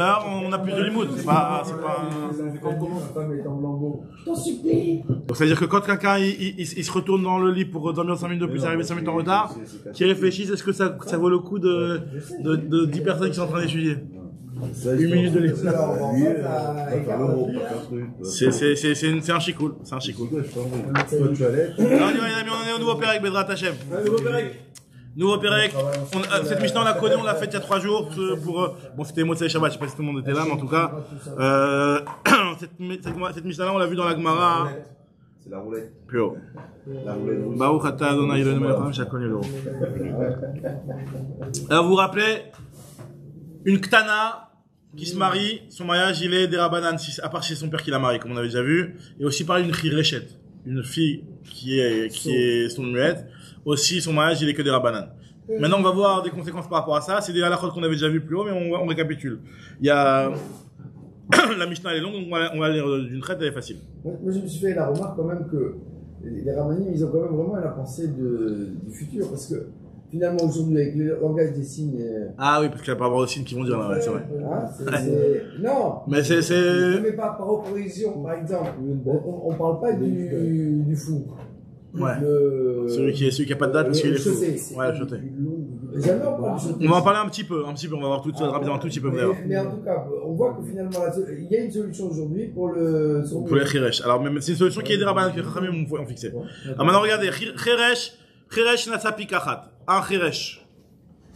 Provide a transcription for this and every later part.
Là, on a plus de limoud, c'est pas, c'est pas. Donc, c'est-à-dire que quand quelqu'un il, il- il- il se retourne dans le lit pour dormir 5 minutes de plus, arriver 5 minutes en retard, qui réfléchisse, est-ce que ça, ça vaut le coup de, de, de 10 personnes qui sont en train d'étudier? Une minute de lit. C'est, c'est, c'est, c'est, une- c'est un chicoul, c'est un chicoul. On est au nouveau Pérec, Bedrat Hachem. Nouveau Pérec. On- euh, cette Mishnah, on la connaît, on l'a faite il y a trois jours. Pour, euh, bon, c'était Motsai Shabbat, je sais pas si tout le monde était là, mais en tout cas, euh, cette, mi- cette, cette Mishnah-là, on l'a vu dans la Gemara. C'est la roulette. Haut. La roulette. Baruch atah Adonai haolam shakol yelo. Alors, vous vous rappelez, une Ktana qui se marie, son mariage, il est des Rabanan, à part chez son père qui l'a marié, comme on avait déjà vu, et aussi par une Chirechet, une fille qui est, qui est son muette, aussi son mariage, il est que des Rabanan. Maintenant, on va voir des conséquences par rapport à ça. C'est des halakhot qu'on avait déjà vu plus haut, mais on, on récapitule. Il y a, la Mishnah, elle est longue, donc on va, lire d'une traite, elle est facile. Moi, je me suis fait la remarque quand même que les Ramanim, ils ont quand même vraiment la pensée de, du futur. Parce que finalement, aujourd'hui, avec le langage des signes. euh, Ah oui, parce qu'il y a pas avoir de signes qui vont dire là, ouais, c'est vrai. hein, Non Mais c'est, Ne pas par opposition, par exemple. On ne parle pas du, du fou. Ouais. Le... Celui qui est, celui qui a pas de date, parce qu'il est fou. Ouais. Jamais on va en parler un petit peu, un petit peu, on va voir tout ça rapidement, un tout petit peu d'ailleurs. Mais, mais en tout cas, on voit que finalement, il y a une solution aujourd'hui pour le. Pour les Khiresh. Alors, même, c'est une solution qui est des rabbins, que Chachamim ont fixé. Alors maintenant, regardez, Khiresh, Khiresh nasa pikachat. Un Khiresh.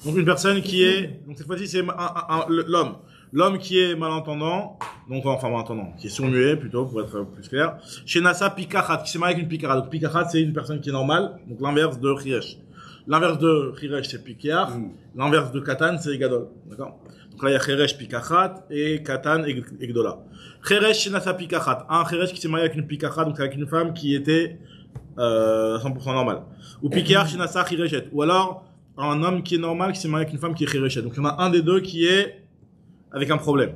Donc une personne qui est, donc cette fois-ci, c'est l'homme. L'homme qui est malentendant, donc enfin malentendant, qui est sourd-muet plutôt, pour être plus clair. Chez Nasa pikachat, qui s'est marié avec une pikachat. Donc pikachat, c'est une personne qui est normale, donc l'inverse de Khiresh. L'inverse de Khiresh, c'est pikiach. L'inverse de Katan, c'est Gadol. D'accord? Donc là, il y a Khiresh pikachat et Katan et Gdola. Khiresh nasa pikachat. Un Khiresh qui s'est marié avec une pikachat, donc avec une femme qui était euh, 100% normale. Ou pikiach shinasa Khireshet. Ou alors, un homme qui est normal qui s'est marié avec une femme qui est Khireshet. Donc il y en a un des deux qui est avec un problème.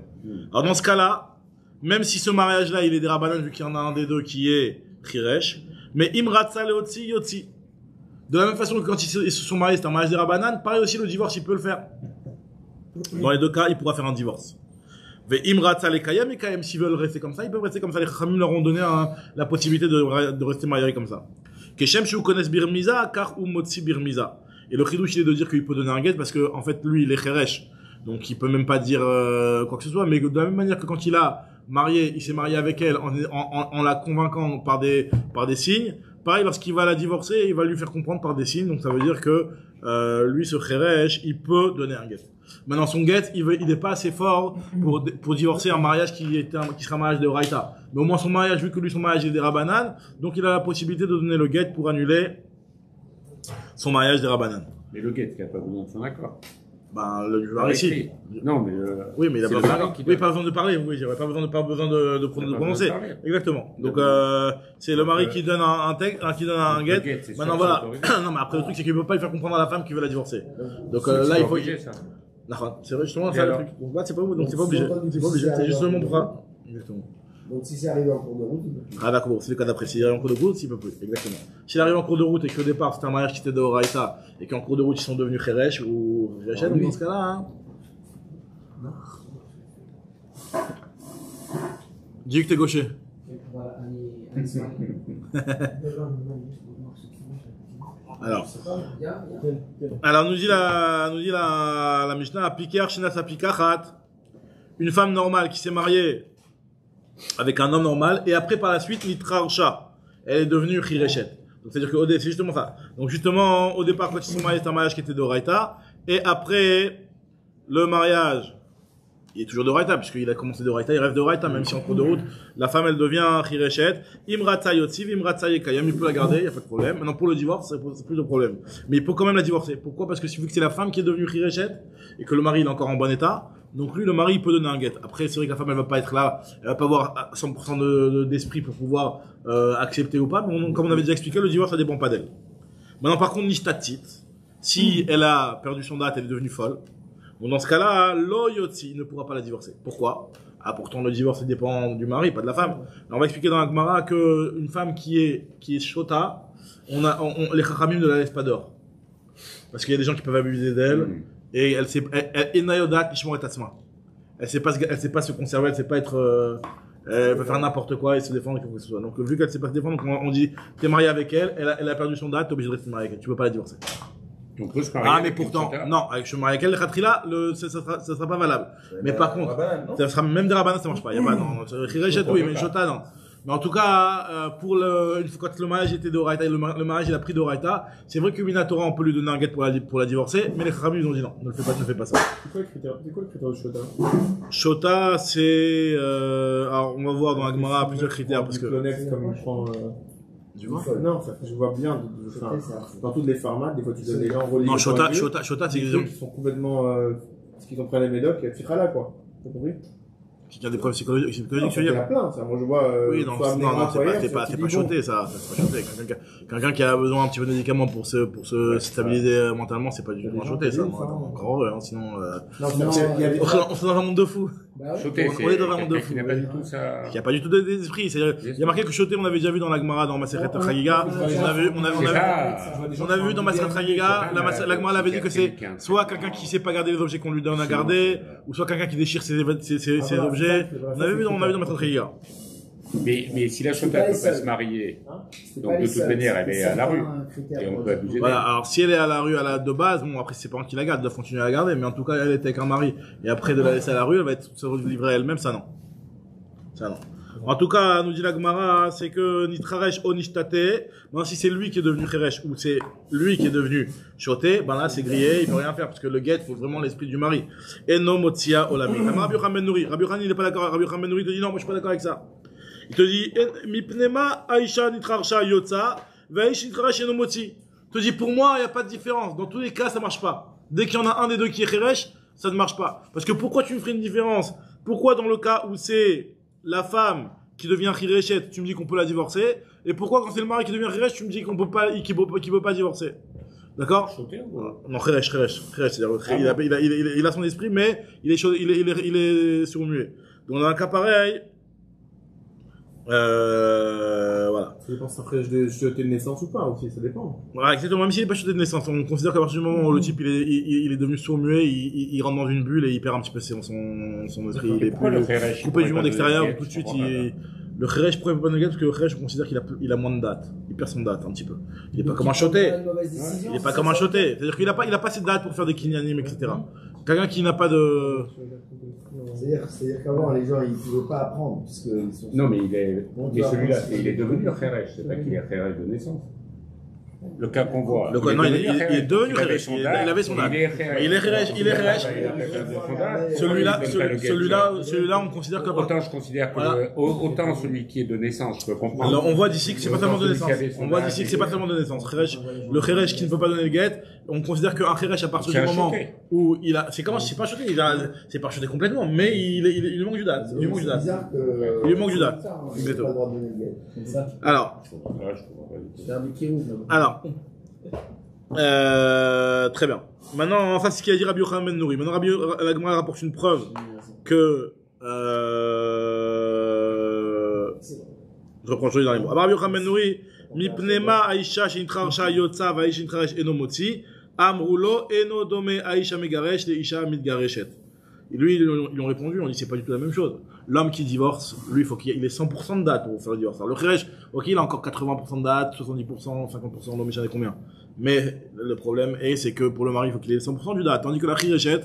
Alors dans ce cas-là, même si ce mariage-là, il est des Rabbanan, vu qu'il y en a un des deux qui est Khiresh, mais Imratsa Leotzi Yotzi. De la même façon que quand ils se sont mariés, c'est un mariage des Rabbanan, pareil aussi le divorce, il peut le faire. Dans les deux cas, il pourra faire un divorce. Mais Imratsa les Kayam et Kayam, s'ils veulent rester comme ça, ils peuvent rester comme ça. Les Chachamim leur ont donné la possibilité de, de rester mariés comme ça. Keshem Shu connaissent Birmiza, car ou Motsi Birmiza. Et le chidouche, il est de dire qu'il peut donner un guet parce que, en fait, lui, il est Kheresh. Donc, il peut même pas dire euh, quoi que ce soit. Mais de la même manière que quand il a marié, il s'est marié avec elle en, la convainquant par des, par des signes. Pareil, lorsqu'il va la divorcer, il va lui faire comprendre par des signes. Donc, ça veut dire que euh, lui, ce Kheresh, il peut donner un guet. Maintenant, son guet, il veut, il est pas assez fort pour, pour divorcer un mariage qui est qui sera un mariage de Raïta. Mais au moins son mariage, vu que lui, son mariage est des Rabanan, donc il a la possibilité de donner le guet pour annuler son mariage des Rabanan. Mais le guet, qui n'a pas besoin de son accord. Ben, le si. écrit. Non, mais. euh, Oui, mais il a pas besoin, oui, pas besoin de parler, oui, j'aurais pas besoin de, pas besoin de, prononcer. Exactement. Donc, euh, c'est le mari qui donne un, un texte, un- qui donne un guet. Maintenant, voilà. non, mais après, le truc, c'est qu'il peut pas lui faire comprendre à la femme qu'il veut la divorcer. Donc, euh, là, il faut, c'est vrai, justement, ça, le truc. Donc, là, c'est pas, donc, Donc, c'est pas obligé. C'est pas obligé. C'est justement pour ça. Exactement. Donc si c'est arrivé en cours de route, il peut plus. Ah d'accord, c'est le cas d'après. S'il arrive en cours de route, s'il peut plus. Exactement. S'il arrive en cours de route et qu'au départ c'était un mariage qui était de Horaïta et qu'en cours de route ils sont devenus Kheresh ou Khereshet, Ah, dans ce cas-là, hein. Dis que t'es gaucher. Alors, alors nous dit la, nous dit la, la Mishnah, Piker Shinasa Pikachat, une femme normale qui s'est mariée avec un homme normal, et après par la suite, Nitra Arsha, elle est devenue Khireshet. Donc c'est-à-dire que c'est justement ça. Donc justement, au départ, quand ils sont mariés, c'est un mariage qui était de Raïta, et après le mariage, il est toujours de Raïta, puisqu'il a commencé de Raïta, il rêve de Raïta, même si en cours de route, la femme elle devient Khireshet, Imratsa Yotziv, Imratsa Yekayam, il peut la garder, il n'y a pas de problème. Maintenant pour le divorce, c'est plus de problème. Mais il peut quand même la divorcer. Pourquoi? Parce que si- vu que c'est la femme qui est devenue Khireshet, et que le mari il est encore en bon état, donc lui, le mari, il peut donner un guet. Après, c'est vrai que la femme, elle va pas être là, elle va pas avoir 100% de- de- d'esprit pour pouvoir euh, accepter ou pas. Mais on- comme on avait déjà expliqué, le divorce, ça dépend pas d'elle. Maintenant, par contre, Nishtatit, si elle a perdu son date, elle est devenue folle, bon, dans ce cas-là, lo yotzi ne pourra pas la divorcer. Pourquoi? Ah, pourtant, le divorce, il dépend du mari, pas de la femme. Alors, on va expliquer dans la Gemara que une femme qui est, qui est shota, on a, on, on- les chachamim ne la laissent pas dehors. Parce qu'il y a des gens qui peuvent abuser d'elle, Mm. Et elle s'est, elle, sait pas se, elle sait pas se conserver, elle sait pas être, euh, elle peut faire n'importe quoi et se défendre quelque que ce soit. Donc vu qu'elle sait pas se défendre, donc, on, on dit t'es marié avec elle, elle a, elle a perdu son date, t'es obligé de rester marié avec elle, tu peux pas la divorcer. On peut se marier Ah mais avec pourtant, non, avec je suis marié avec elle, le khatrila, le, ça, ça sera, ça sera pas valable. Mais par contre, Rabbanan, non Ça sera même des rabbins, ça marche pas. Y a pas, non. Khirechet, oui, mais Shota, non. Mais en tout cas, euh, pour le, quand le mariage était d'Oraita, le, ma- le mariage il a pris d'Oraita, c'est vrai que Minatora, on peut lui donner un guet pour la, pour la divorcer, mais les Khamim, ils ont dit non, ne le fais pas, ne fais pas ça. C'est quoi le critère C'est quoi le critère de Shota? Shota, c'est, euh, alors on va voir dans la Gemara plusieurs critères, parce que, Clonex, comme il prend. euh, tu vois? Non, ça, je vois bien. de- de- enfin, dans toutes les formats, des fois tu donnes des gens reliés. Non, Shota, Shota, Shota, c'est des trucs qui sont complètement. Euh, ce qu'ils ont pris à la médoc, et tu là quoi. T'as compris? Qui a des preuves psychologiques, psychologiques, Non, tu veux Il y en a plein, ça. Moi je vois. euh, Oui, non, non, non, c'est pas, c'est pas, c'est ça, c'est pas. Quelqu'un qui a- besoin un petit peu de médicaments pour se, pour se stabiliser euh, mentalement, c'est pas du tout choté, ça. Ouais. Encore heureux, hein, sinon, euh, on serait dans un monde de fous. Bah ouais. Choté, On- c'est on est dans un monde de fou. qui n'a pas du tout ça. Il n'y a pas du tout d'esprit. Il y a marqué que Choté, on avait déjà vu dans la Gemara, dans Maseret Chagiga. On a vu, on a, on a, ça. on a vu dans Maseret Chagiga, la, Mas- la Gemara l'avait dit que c'est soit quelqu'un qui sait pas garder les objets qu'on lui donne à garder, ou soit quelqu'un qui déchire ses, ses, ses, ses objets. On avait vu dans, on a vu dans Maseret Chagiga. Mais, mais si la pas ne peut pas se marier, C'est Donc, de toute seuls, manière, elle est à la rue. critère et on pour peut abuser Voilà. Alors, si elle est à la rue, à la de base, bon, après, c'est pas qui la garde, elle doit continuer à la garder, mais en tout cas, elle était avec un mari. Et après, de la laisser à la rue, elle va être se livrer elle-même, ça non. Ça non. En tout cas, nous dit la Gemara, c'est que Nitraresh o Nishtate, bon, si c'est lui qui est devenu Cheresh ou c'est lui qui est devenu Choté, ben là, c'est grillé, il peut rien faire, parce que le guet, faut vraiment l'esprit du mari. Et no Motsia Olami. Rabbi Ben Nouri. Rabbi il est pas d'accord. Rabbi Ben Nouri te dit non, moi, je suis pas d'accord avec ça. Il te dit, Mipnema Aisha Nitrarsha Yotza, Vaish Motsi. Il te dit, pour moi, il n'y a pas de différence. Dans tous les cas, ça marche pas. Dès qu'il y en a un des deux qui est Cheresh, ça ne marche pas. Parce que pourquoi tu me ferais une différence? Pourquoi dans le cas où c'est la femme qui devient Chirechet, tu me dis qu'on peut la divorcer? Et pourquoi quand c'est le mari qui devient Chiresh, tu me dis qu'on peut pas, qu'il peut, peut pas divorcer? D'accord? Non, Chiresh, Chiresh, c'est-à-dire, il, a, il, a, il, a, il a son esprit, mais il est, il est, il est, il est. Donc dans un cas pareil, euh, voilà. Ça dépend si après je jeté de naissance ou pas aussi, ça dépend. Voilà, exactement. Même s'il n'est pas chuté de naissance, on considère qu'à partir du moment où le type il est, il, il est devenu sourd-muet, il, il, il rentre dans une bulle et il perd un petit peu son, son, son esprit. Il est Pourquoi plus le coupé du monde extérieur, tout de suite, il, le Kheresh pourrait pas parce que le Kheresh, on considère qu'il a, il a moins de date. Il perd son date un petit peu. Il est pas comme un il choté. Il est pas comme un choté. C'est-à-dire qu'il a pas, il a pas assez de date pour faire des kinyanim, etc. Quelqu'un qui n'a pas de, C'est-à-dire c'est-à-dire qu'avant, les gens, ils ne pouvaient pas apprendre, parce qu'ils sont... Non, mais il est, mais celui-là, il est devenu le Kheresh, c'est pas qu'il est Kheresh de naissance. Le cas qu'on voit. Le cas- non, il est- il il devenu il son il- il avait son date. Il est Kheresh. Il est il. Il celui-là, Il celui-là, celui-là, on considère comme Autant je considère que Voilà. le- au- autant celui qui est de naissance, je peux comprendre. Alors, on voit d'ici que c'est pas tellement de naissance. On voit âge, d'ici que il- c'est pas tellement de naissance. Le Kheresh qui ne peut pas donner le guet, on considère qu'un Kheresh à partir du moment choqué. où il a, c'est comment, c'est pas choqué, il a, c'est pas choqué complètement, mais il, il, il lui manque du date. Il lui manque du date. que... Il lui manque du date. Exactement. Alors, alors, euh, très bien. Maintenant, ça, c'est ce qu'il a dit Rabbi Yochanan Ben Nouri. Maintenant, Rabbi, la Gemara rapporte une preuve que, euh, je reprends lis dans les mots. Rabbi Yochanan Ben Nouri, mipnema aisha shintrarsha yotza va shintraresh eno motzi, amrulo eno dome aisha megaresh le isha mitgareshet. Et lui, ils ont- répondu, on dit c'est pas du tout la même chose. L'homme qui divorce, lui, il faut qu'il ait il ait 100% de date pour faire le divorce. Alors, le Kheresh, ok, il a encore 80% de date, 70%, 50%, l'homme, j'en ai combien. Mais le problème est, c'est que pour le mari, il faut qu'il ait 100% du date. Tandis que la Khirechet,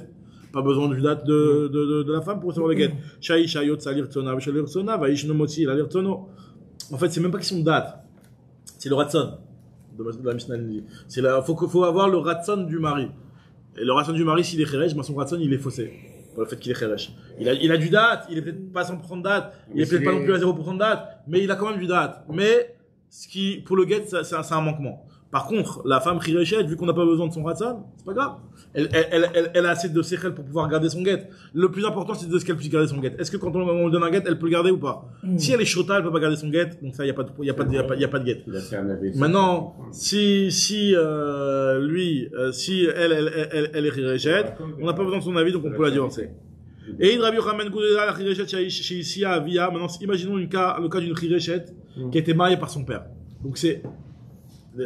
pas besoin du date de, de, de, de la femme pour recevoir le guet. En fait, c'est même pas question de date. C'est le ratson. De de la Mishnah. C'est la, faut, faut avoir le ratson du mari. Et le ratson du mari, s'il est Kheresh, ben son ratson, il est faussé. Pour le fait qu'il est Kheresh. Il a, il a du date, il est peut-être pas 100% de date, il Mais est peut-être pas non plus à 0% de date, mais il a quand même du date. Mais, ce qui, pour le guet, c'est un manquement. Par contre, la femme Khirechet, vu qu'on n'a pas besoin de son ratson, c'est pas grave. Elle, elle, elle, elle, elle a assez de sechel pour pouvoir garder son guet. Le plus important, c'est de ce qu'elle puisse garder son guet. Est-ce que quand on, on lui donne un guet, elle peut le garder ou pas? Si elle est chota, elle peut pas garder son guet, donc ça, il n'y a pas de, y a pas de, y a pas, y a pas de guet. Il a fait un AVC. Maintenant, si, si, euh, lui, euh, si elle, elle, elle, elle, elle est Khirechet, on n'a pas besoin de son avis, donc on peut la divorcer. Et Rabbi Yochanan Goudela, la Khirechet chez Isia Avia. Maintenant, imaginons une cas, le cas d'une Khirechet qui a été mariée par son père. Donc c'est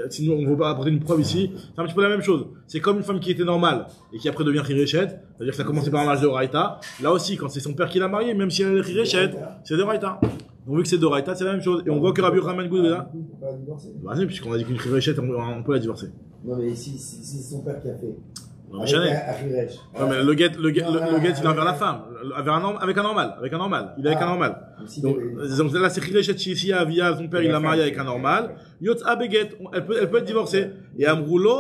Sinon, on ne va pas apporter une preuve ici. C'est un petit peu la même chose. C'est comme une femme qui était normale et qui après devient Khirechet. C'est-à-dire que ça a commencé par un mariage de Raïta. Là aussi, quand c'est son père qui l'a mariée, même si elle est Khirechet, c'est de Raïta. Donc vu que c'est de Raïta, c'est la même chose. Et on voit que Rabbi On divorcer. bah si, puisqu'on a dit qu'une Khirechet, on, on peut la divorcer. Non, mais si, si, si c'est son père qui a fait. Non, mais Chanel. Achirech. Non, mais le guet, le le guet, il est envers la femme. Avec un, norm- avec un normal. Avec un normal. Il est avec un normal. Donc, donc là, c'est Khirechet Shissi Avia, son père, il l'a marié avec un normal. Yotz Abeget, elle peut, elle peut être divorcée. Et Amroulo,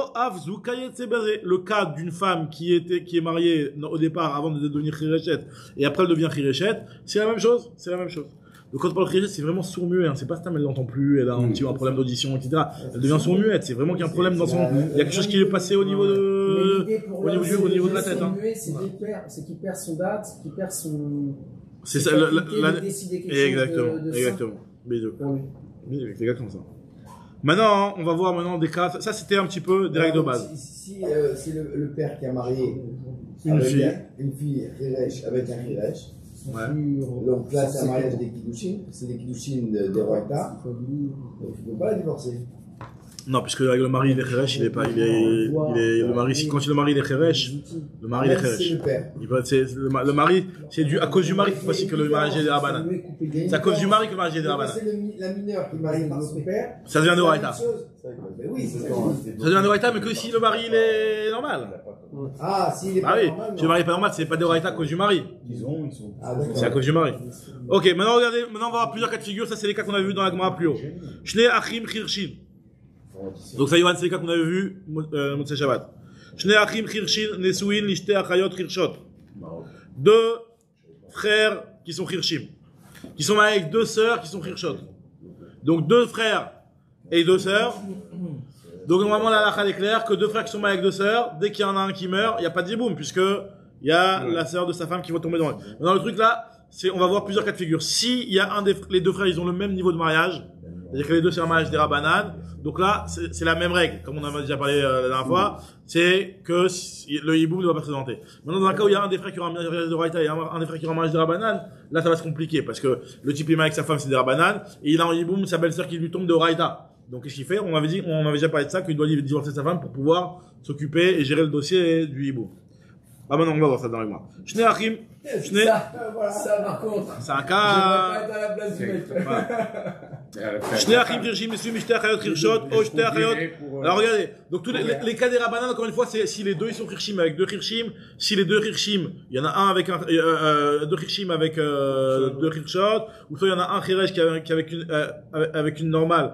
Sebere. Le cas d'une femme qui était, qui est mariée au départ avant de devenir Khirechet, et après elle devient Khirechet, c'est la même chose. C'est la même chose. Donc quand on parle Khirechet, c'est vraiment sourd-muet, hein. C'est pas ça, mais elle n'entend plus, elle a un petit un problème d'audition, etc. Elle devient sourd-muette. C'est vraiment qu'il y a un problème dans son, il y a quelque chose qui est passé au niveau de, au niveau du, au niveau de la tête, hein. C'est qu'il perd, c'est qu'il perd son date, qu'il perd son. C'est ça, la, la, la- de décider quelque exactement, chose de, de exactement. Bisous. pour lui. Oui, C'est exactement ça. Maintenant, on va voir maintenant des cas. Ça, c'était un petit peu des règles de base. Si, si, euh, c'est le, le père qui a marié Une fille. un- une fille avec un Khiresh. Ouais. Donc là, c'est un mariage des Kiddushin. C'est des Kiddushin de, des Roïta. Donc il ne peut pas la divorcer. Non, puisque avec le mari il est Kheresh, il est pas, il est, il est, le mari, si- quand il est le mari il est Kheresh, le mari il si Kheresh. c'est le père. Il peut, c'est, le, ma- le mari, c'est dû, à cause du mari, cette fois-ci que le mariage est des Rabanan. C'est à cause du mari que le mariage est des Donc, Rabanan. C'est la mineure qui est mariée par son père. Ça devient de Raïta. oui, c'est ça. Devient de Raïta, mais que si le mari il est normal. Ah, s'il est Ah pas oui, normal, si le mari est pas normal, c'est pas de Raïta à cause du mari. Ils ont, ils sont. Ah. C'est à cause du mari. Ok, maintenant regardez, maintenant on va voir plusieurs cas de figure. Ça, c'est les cas qu'on a vus dans la Gemara plus haut. Shnei Achim Khirshin. Donc ça, Yohan, cas qu'on avait vus, euh, Shabbat. Shnei Achim Khirshin, Nesuin, Lishte Achayot Khirshot. Deux frères qui sont Khirshim. Qui sont mariés avec deux sœurs qui sont Khirshot. Donc deux frères et deux sœurs. Donc normalement, la halakha est claire que deux frères qui sont mariés avec deux sœurs, dès qu'il y en a un qui meurt, il n'y a pas de diboum, puisque il y a la sœur de sa femme qui va tomber dans le. Maintenant, le truc là, c'est, on va voir plusieurs cas de figure. Si il y a un des, les deux frères, ils ont le même niveau de mariage, c'est-à-dire que les deux c'est un des rabanan, donc là, c'est la même règle, comme on en a déjà parlé euh, la dernière fois, c'est que si- le hiboum ne va pas se présenter. Maintenant, dans un cas où il y a un des frères qui aura un mariage de raïta et un, des frères qui aura un mariage de rabanan, là, ça va se compliquer, parce que le type marié avec sa femme, c'est des rabanan, et il a un hiboum, sa belle-sœur qui lui tombe de raïta. Donc, qu'est-ce qu'il fait? On avait dit, on avait déjà parlé de ça, qu'il doit divorcer sa femme pour pouvoir s'occuper et gérer le dossier du hibou. Ah, maintenant, on va voir ça dans les mois. Shnei Achim, Shnei, Ça, ça par contre. c'est un Je vais pas cas, être à la place du mec. Achim Kirshim, Mesu, Mishte Achayot Kirshot, O Shte Achayot. Alors regardez, donc tous les, les, cas des rabanan, encore une fois, c'est si les deux ils sont Kirshim avec deux Kirshim, si les deux Kirshim, il y en a un avec un, euh, euh, deux Kirshim avec euh, deux Kirshot, ou soit il y en a un Khiresh qui, avec- qui avec une, euh, avec une normale,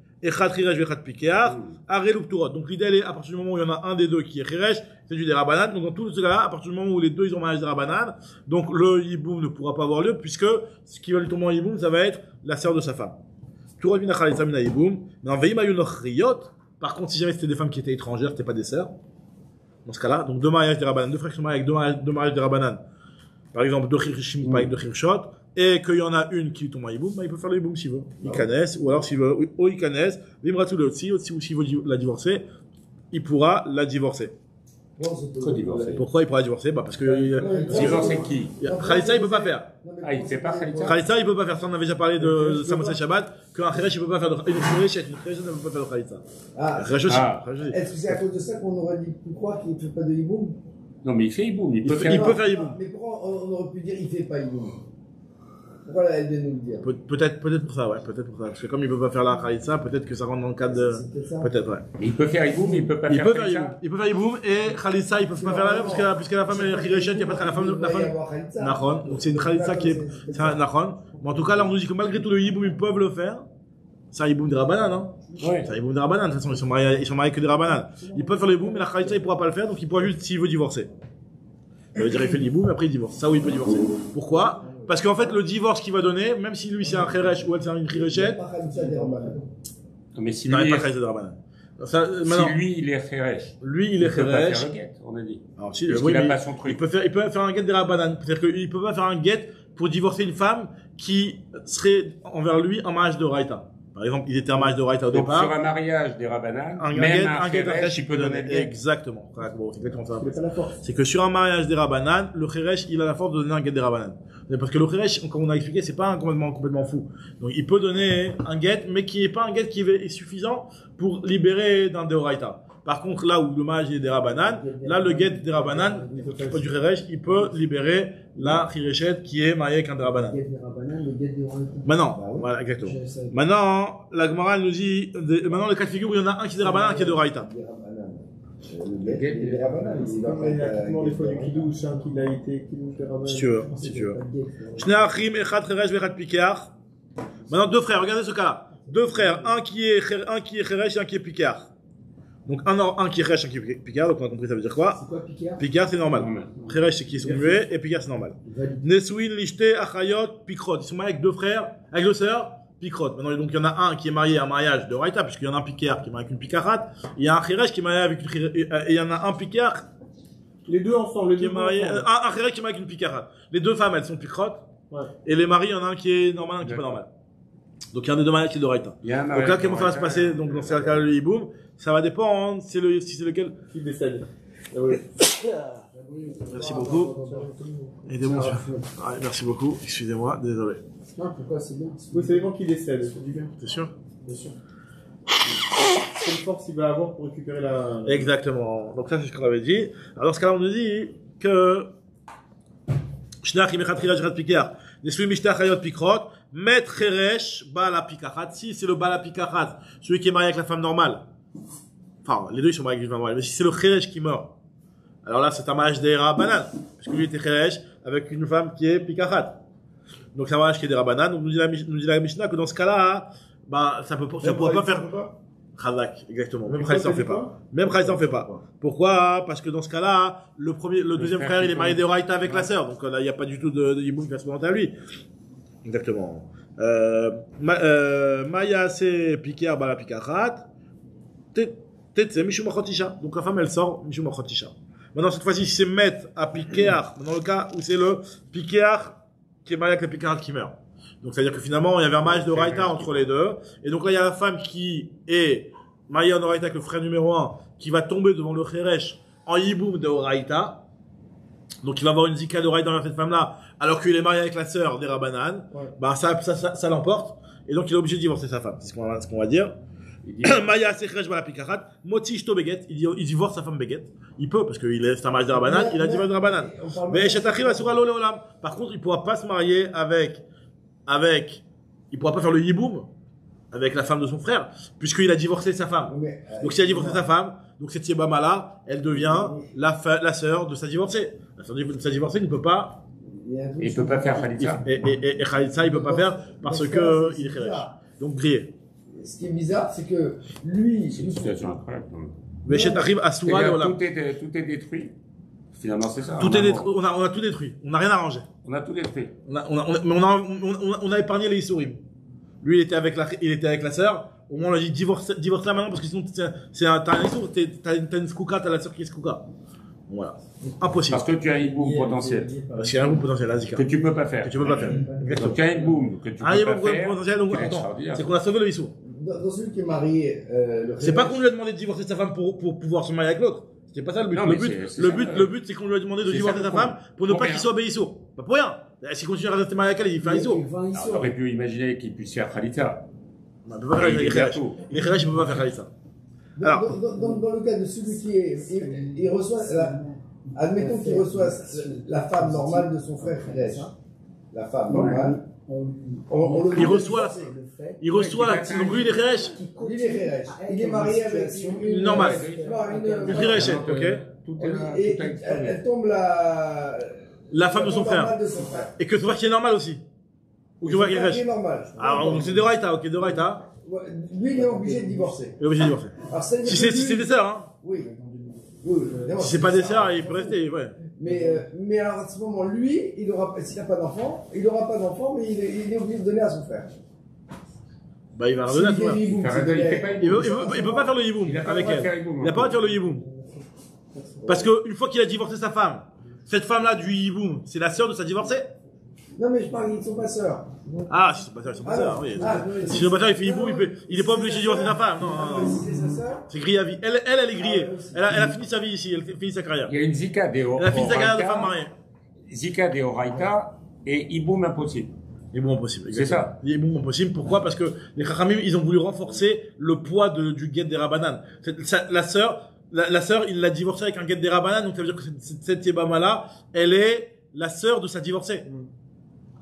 et Echad Khiresh Echad Pikeach, mm. Areloup Ptura. Donc l'idée, elle est à partir du moment où il y en a un des deux qui est Khiresh, c'est du Derabanan. Donc dans tous les cas-là, à partir du moment où les deux ils ont mariage Derabanan, donc le Yiboum ne pourra pas avoir lieu puisque ce qui va lui tomber en Yiboum, ça va être la sœur de sa femme. Tura Mina Khalisa Mina Yiboum, mais en Veimayun Par contre, si jamais c'était des femmes qui étaient étrangères, c'était pas des sœurs. Dans ce cas-là, donc deux mariages Derabanan, deux frères qui sont mariés avec deux mariages, deux mariages Derabanan. Par exemple, deux Khirshim, pas avec deux Khirshot et qu'il y en a une qui tombe en hiboum, bah, il peut faire le hiboum s'il veut. Il canesse, ou alors s'il veut, ou il canesse, l'imratou le otsi, ou s'il veut la divorcer, il pourra la divorcer. Pourquoi il pourra la divorcer? Bah parce que Divorcer qui? Khalitsa il peut pas faire. Ah, il sait pas Khalitsa Khalitsa il peut pas faire. Ça on avait déjà parlé de Samosé Shabbat, qu'un Khiresh il peut pas faire de une une ne peut pas faire de Khalitsa. Ah. Ah. Est-ce que c'est à cause de ça qu'on aurait dit plus croire qu'il ne fait pas de hiboum Non, mais il fait Iboum, il peut faire. faire hiboum. Mais pourquoi on, aurait pu dire il fait pas hiboum Pourquoi elle vient nous le dire Peut- Peut-être, peut-être pour ça, ouais, peut-être pour ça. Parce que comme il peut pas faire la Khalitsa, peut-être que ça rentre dans le cadre de. C'est peut-être ça. Peut-être, ouais. Il peut faire Iboum, mais il peut pas Il faire peut faire Khalitsa. Yiboum. Il peut faire Yiboum et Khalitsa, il peut pas faire la même parce que, puisque la femme est Khireshet, il y a pas de la femme, Il la femme. Nahon. Donc c'est une Khalitsa qui est, c'est un Nahon. Mais en tout cas, là, on nous dit que malgré tout le Yiboum, ils peuvent le faire. C'est un Yiboum de Rabbanan, hein. Ouais. C'est un Yiboum de Rabbanan. De toute façon, ils sont mariés, ils sont mariés que des Rabbanan. Ils peuvent faire le Yiboum, mais la Khalitsa, il pourra pas le faire, donc il pourra juste s'il veut divorcer. Ça veut dire, il fait le Yiboum, après il divorce. Ça, oui, il peut divorcer. Pourquoi? Parce qu'en fait, le divorce qu'il va donner, même si lui c'est un Khiresh ou elle c'est une Il Rabbanan. Mais si non, il lui, a pas Rabbanan. Ça, euh, maintenant, Si lui, il est Kheresh, lui, il est peut pas Kheresh. faire le get, on a dit. Alors, si, oui, qu'il a pas son il truc. peut faire, il peut faire un get des rabbanan. C'est-à-dire qu'il peut pas faire un get pour divorcer une femme qui serait envers lui en mariage de Raïta. Par exemple, il était en mariage de Raïta au Donc, départ. sur un mariage des Rabbanan, un même un un un Kheresh, il peut donner le get. Exactement. Bon, c'est que sur un mariage des Rabbanan, le Kheresh, il a la force de donner un get des Rabbanan. Mais Parce que le Kheresh, comme on a expliqué, c'est pas un complètement, complètement fou. Donc, il peut donner un get, mais qui est pas un get qui est suffisant pour libérer d'un Deoraita. Par contre, là où le mariage est des Rabbanan, là, le get des Rabbanan, qui peut du Kheresh, il peut libérer la Khirechet qui est mariée avec un. Guet guet Rabbanan. Maintenant, Bah oui. voilà, exactement. Maintenant, la Gemara nous dit, de- maintenant le cas de figure où il y en a un qui est des Rabbanan, un qui est de Raïta. Le guet, des Rabbanan. Il y a euh, des fois du guet. kidouche, hein, qu'il a été, rabbin. Si tu veux, si tu veux. Shnei Achim, Echad Cheresh, Vechad Pikar. Maintenant, deux frères, regardez ce cas-là. Deux frères, un qui est, un qui est et un qui est Pikar. Donc, un, un qui est un qui est Pikar, donc on a compris ça veut dire quoi C'est quoi Picard Pikar, c'est normal. Cheresh, c'est qui sont muets, et Pikar, c'est normal. Valide. Neswin, Lishte, Achayot, Pikrot. Ils sont mariés avec deux frères, avec deux sœurs, Pikrot. Maintenant, donc, il y en a un qui est marié à un mariage de Raïta, puisqu'il y en a un Pikar qui est marié avec une Pikarat. Il y a un Cheresh qui est marié avec une Chire- et il y en a un Pikar Les deux ensemble, les qui est deux marié, ensemble. euh, un, un qui est marié avec une Pikarat. Les deux femmes, elles sont Pikrot. Ouais. Et les maris, il y en a un qui est normal, un qui est pas normal. Donc, il y en a des deux mariages qui est de Raïta. Il y a un Donc là, comment ça va se passer? Donc, dans ce cas-là, le hiboum, ça va dépendre c'est le, si c'est lequel? Qui décède. Ah. Merci beaucoup. Aidez-moi, monsieur. Ouais, merci beaucoup. Excusez-moi, désolé. Non, pourquoi c'est bien? Oui, ça dépend qui décède. C'est du bien. C'est sûr? Bien sûr. Quelle force il va avoir pour récupérer la. Exactement. Donc ça, c'est ce qu'on avait dit. Alors, dans ce cas-là, on nous dit que Shnach imechat chiraj rat pikar. Nesui mishtach hayot pikrot. Met cheresh bala pikachat. Si c'est le bala pikachat, celui qui est marié avec la femme normale. Enfin, les deux, ils sont mariés avec une femme normale. Mais si c'est le cheresh qui meurt, alors là, c'est un mariage des rabbanan. Puisque lui était cheresh avec une femme qui est pikachat. Donc c'est un mariage qui est des rabbanan. Donc nous dit la, Mish- nous dit la Mishnah que dans ce cas-là, bah, ça peut, ça Même pourra pas faire. Khazak, exactement. Même Khalid, en fait pas. Même Khalid, en fait pas. Pourquoi? Parce que dans ce cas-là, le premier, le deuxième frère il est marié compte. de Raïta avec la sœur. Donc là, il n'y a pas du tout de, de qui va se présenter à lui. Exactement. Euh, euh, Maya, c'est Piker, Bala Pikachat. Tetse, Mishum. Donc la femme, elle sort, Mishum. Maintenant, cette fois-ci, c'est Met à Piker, dans le cas où c'est le Piker qui est marié avec la Pikachat qui meurt. Donc, c'est-à-dire que finalement, il y avait un mariage de Raïta entre les deux. Et donc là, il y a la femme qui est mariée en Oraïta avec le frère numéro 1, qui va tomber devant le Kheresh en Yiboum de Oraïta. Donc il va avoir une zika d'oreille dans cette femme-là, alors qu'il est marié avec la sœur des Rabbanan. Ouais. Bah ça, ça, ça, ça l'emporte. Et donc il est obligé de divorcer sa femme. C'est ce qu'on va, ce qu'on va dire. Maya Sechresh Bala Pikarat, Moti Shto Beget. Il, divorce sa femme Beget. Il peut, parce qu'il est un mariage des Rabbanan, il a divorcé. On parle Mais Shetachim Asura Lo Leolam. Par contre, il pourra pas se marier avec, avec, il pourra pas faire le Yiboum avec la femme de son frère, puisqu'il a divorcé sa femme. Donc si elle a divorcé sa femme, donc cette Yebama-là, elle devient la, la sœur de sa divorcée. De sa divorcée ne peut pas, il Il peut pas faire Khalitza. et, et, Khalitsa, il peut pas faire parce Parce que c'est il est bizarre. Donc grillé. Ce qui est bizarre, c'est que lui, C'est une situation incroyable. Mais chez arrive à Soura, tout, est, tout est détruit. Finalement, c'est ça. Tout est détruit. On a, on a tout détruit. On n'a rien arrangé. On a tout détruit. On a, on a, on a, mais on a, on a, on a épargné les Issourim. Lui, il était avec la, il était avec la sœur. Au moins, on lui a dit divorce, divorce là maintenant parce que sinon, c'est un- t'as un Issour, t'es- t'as une, t'as une skouka, t'as la sœur qui est skouka. Voilà. Impossible. Parce que tu as un boom potentiel. Parce qu'il y a un groupe potentiel, la Zika. Que tu peux pas faire. Que tu peux pas faire. Exactement. Donc tu as un boom que tu Ah, il y peux a un pas faire. potentiel, donc, c'est attends. C'est qu'on a sauvé le Issour. dans, celui qui est marié, euh, le C'est pas qu'on lui a demandé de divorcer sa femme pour, pour pouvoir se marier avec l'autre. C'était pas ça le but. Non, le but, le ça, but, euh, le but, c'est qu'on lui a demandé de divorcer sa femme pour ne pas qu'il soit obéissant. Pas pour rien. Eh, S'il continue à rester marié avec elle, il fait un Issour. On aurait pu imaginer qu'il puisse faire Khalita. Il peut pas faire Il est il est Kheresh. bientôt. Il peut pas faire ça. Alors. dans, dans, dans le cas de celui qui est, il, il reçoit, la, admettons qu'il reçoit la femme normale de son frère Kheresh, la femme normale, On on, Il reçoit la- le fait. Il reçoit il. Qui lui il est Kheresh, il est marié avec une, Une normale. une- Une Kheresh, ok. Et elle, tombe la, La femme de son frère. normale de son frère. Et que son frère qui est normal aussi. Ou Son voit frère qui est normal. Alors, donc c'est de Raïta, ok, de Raïta. Ouais, Lui, il est obligé de divorcer. Il est obligé de divorcer. Alors, ça veut dire Si que c'est, lui- si c'est des sœurs, hein. Oui. Oui, évidemment, Si c'est pas des sœurs, il peut rester, ouais. Mais, euh, mais alors à ce moment, lui, il aura, s'il n'a pas d'enfant, il n'aura pas d'enfant, mais il est, il est obligé de donner à son frère. Bah, il va la donner à un- de il fait l'air. pas Il veut, il veut- il peut pas faire le yiboum Il a pas avec le droit de faire elle. Il a pas le droit de faire le yiboum. Parce que une fois qu'il a divorcé sa femme, cette femme-là du yiboum, c'est la sœur de sa divorcée Non, mais je parle, ils ne sont pas sœurs. Ah, si c'est pas ça, ils sont pas sœurs, oui. Ah, oui. Si le bâtard il fait yiboum, il, peut- il est pas obligé de divorcer sa femme. Non, non, Ah, non. c'est grillé à vie. Elle, elle, elle est grillée. Elle a, elle a fini sa vie ici, elle a fini sa carrière. Il y a une Zika des Elle a fini sa carrière de femme mariée. Zika des Horaïta et Iboum impossible. Yiboum impossible. C'est exactement. Yiboum impossible. Pourquoi? Parce que les Chachamim, ils ont voulu renforcer le poids de- du guet des Rabanan. La sœur, la, la sœur, il l'a divorcée avec un guet des Rabanan, donc ça veut dire que cette, cette, cette Yébama-là, elle est la sœur de sa divorcée.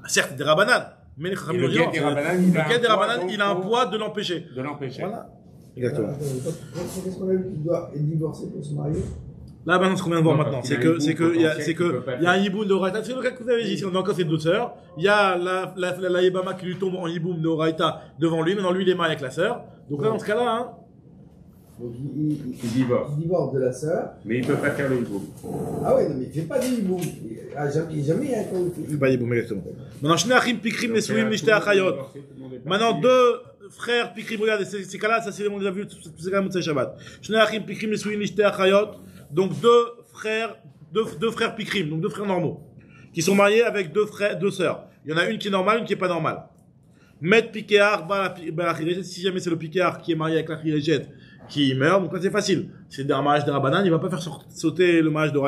Certes, des Rabanan, mais les Chachamim le guet des Rabanan, il a un des poids, Rabanan, donc, il a un pour- poids de l'empêcher. De l'empêcher. Voilà. Exactement. Qu'est-ce qu'on a vu qu'il doit être divorcé pour se marier? Là, maintenant, ce qu'on vient de voir Non, maintenant, c'est qu'il y a que, un c'est hiboum que, il y a, potentiel c'est qu'il peut que, pas il y a un hiboum de Horaïta. C'est le cas que vous avez dit. On a encore ses deux sœurs. Il y a la, la, la, qui lui tombe en hiboum de Horaïta devant lui. Maintenant, lui, il est marié avec la sœur. Donc là, dans ce cas-là, hein, Donc il, il- il- Il divorce. il divorce de la sœur. Mais il peut pas faire le Iboum. Ah ouais, non, mais il fait pas de hiboum. Il- ah, jamais, jamais hein, quand il fait c'est pas hiboum, exactement. Maintenant, Pikrim, Achayot. Deux frères Pikrim, regardez, ces, cas-là, ça c'est, on les a vus, c'est quand même Shabbat. Shneachim, Pikrim, Nesuim, Nishte Achayot. Donc, deux frères, deux, deux frères Pikrim, donc deux frères normaux. Qui sont mariés avec deux frères, deux sœurs. Il y en a une qui est normale, une qui est pas normale. Met Pikéar, si jamais c'est le Pikéar qui est marié avec la Chirejet qui meurt, donc là c'est facile. C'est un mariage de Rabbanan, il va pas faire sauter le mariage de.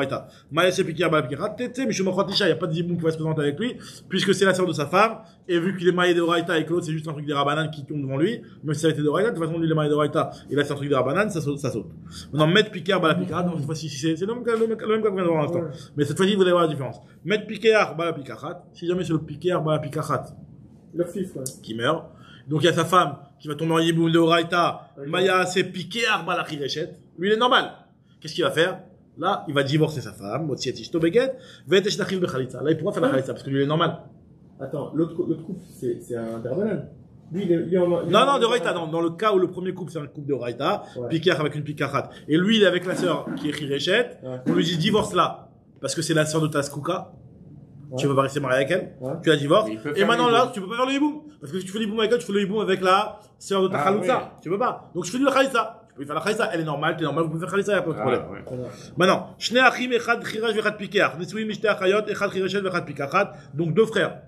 Mariage c'est Pikéar, Balachirejet, Tété, Mishum Khotisha, il n'y a pas de Ziboum qui va se présenter avec lui, puisque c'est la sœur de sa femme, et vu qu'il est marié de Raïta et que l'autre c'est juste un truc des Rabbanan qui tombe devant lui, même si ça a été de Raïta, de toute façon lui il est marié de Raïta, et là c'est un truc des Rabbanan, ça saute. Ça saute. Maintenant, Met Pikéar, Balachirejet, donc cette fois-ci c'est le même le même le même qu'on vient de voir à l'instant. Mais cette fois-ci vous allez voir la différence. Met Pikéar, Balachirejet, si jamais c'est le Pikéar, Balachirejet, Le fif, ouais. qui meurt. Donc il y a sa femme qui va tomber en Yiboum de Horaïta. Maya s'est piqué Arba la Chirechet. Lui il est normal. Qu'est-ce qu'il va faire? Là, il va divorcer sa femme, Motsiet Ishto Beget, Vetesh Nachil Bechalitza. Là, il pourra faire la Khalitza parce que lui il est normal. Attends, l'autre cou- l'autre couple, c'est un Darbanan. Lui, il est, il est en. il est Non, non, de Horaïta, non. Dans le cas où le premier couple c'est un couple de Horaïta, Ouais. Avec une Pikachat. Et lui il est avec la sœur qui est Chirechet. Ouais. On lui dit divorce là. Parce que c'est la sœur de ta Skouka. Tu veux pas rester marié avec elle. Ouais. Tu la divorces. Et maintenant là, tu peux pas faire le hiboum. Parce que si tu fais le hiboum avec elle, tu fais le hiboum avec la sœur de ta Ah, Khalitza. ouais. Tu peux pas. Donc je fais du Khalitza. Tu peux faire la Khalitza. Elle est normale, t'es normal, vous pouvez faire Khalitza, y a pas de Ah, problème. Maintenant, Shne Achim, Echad Chiraj, Vechad Pikar. Nesuim, Mishte Achayot, Echad Chirachet, Vechad Pikachat. Donc deux frères.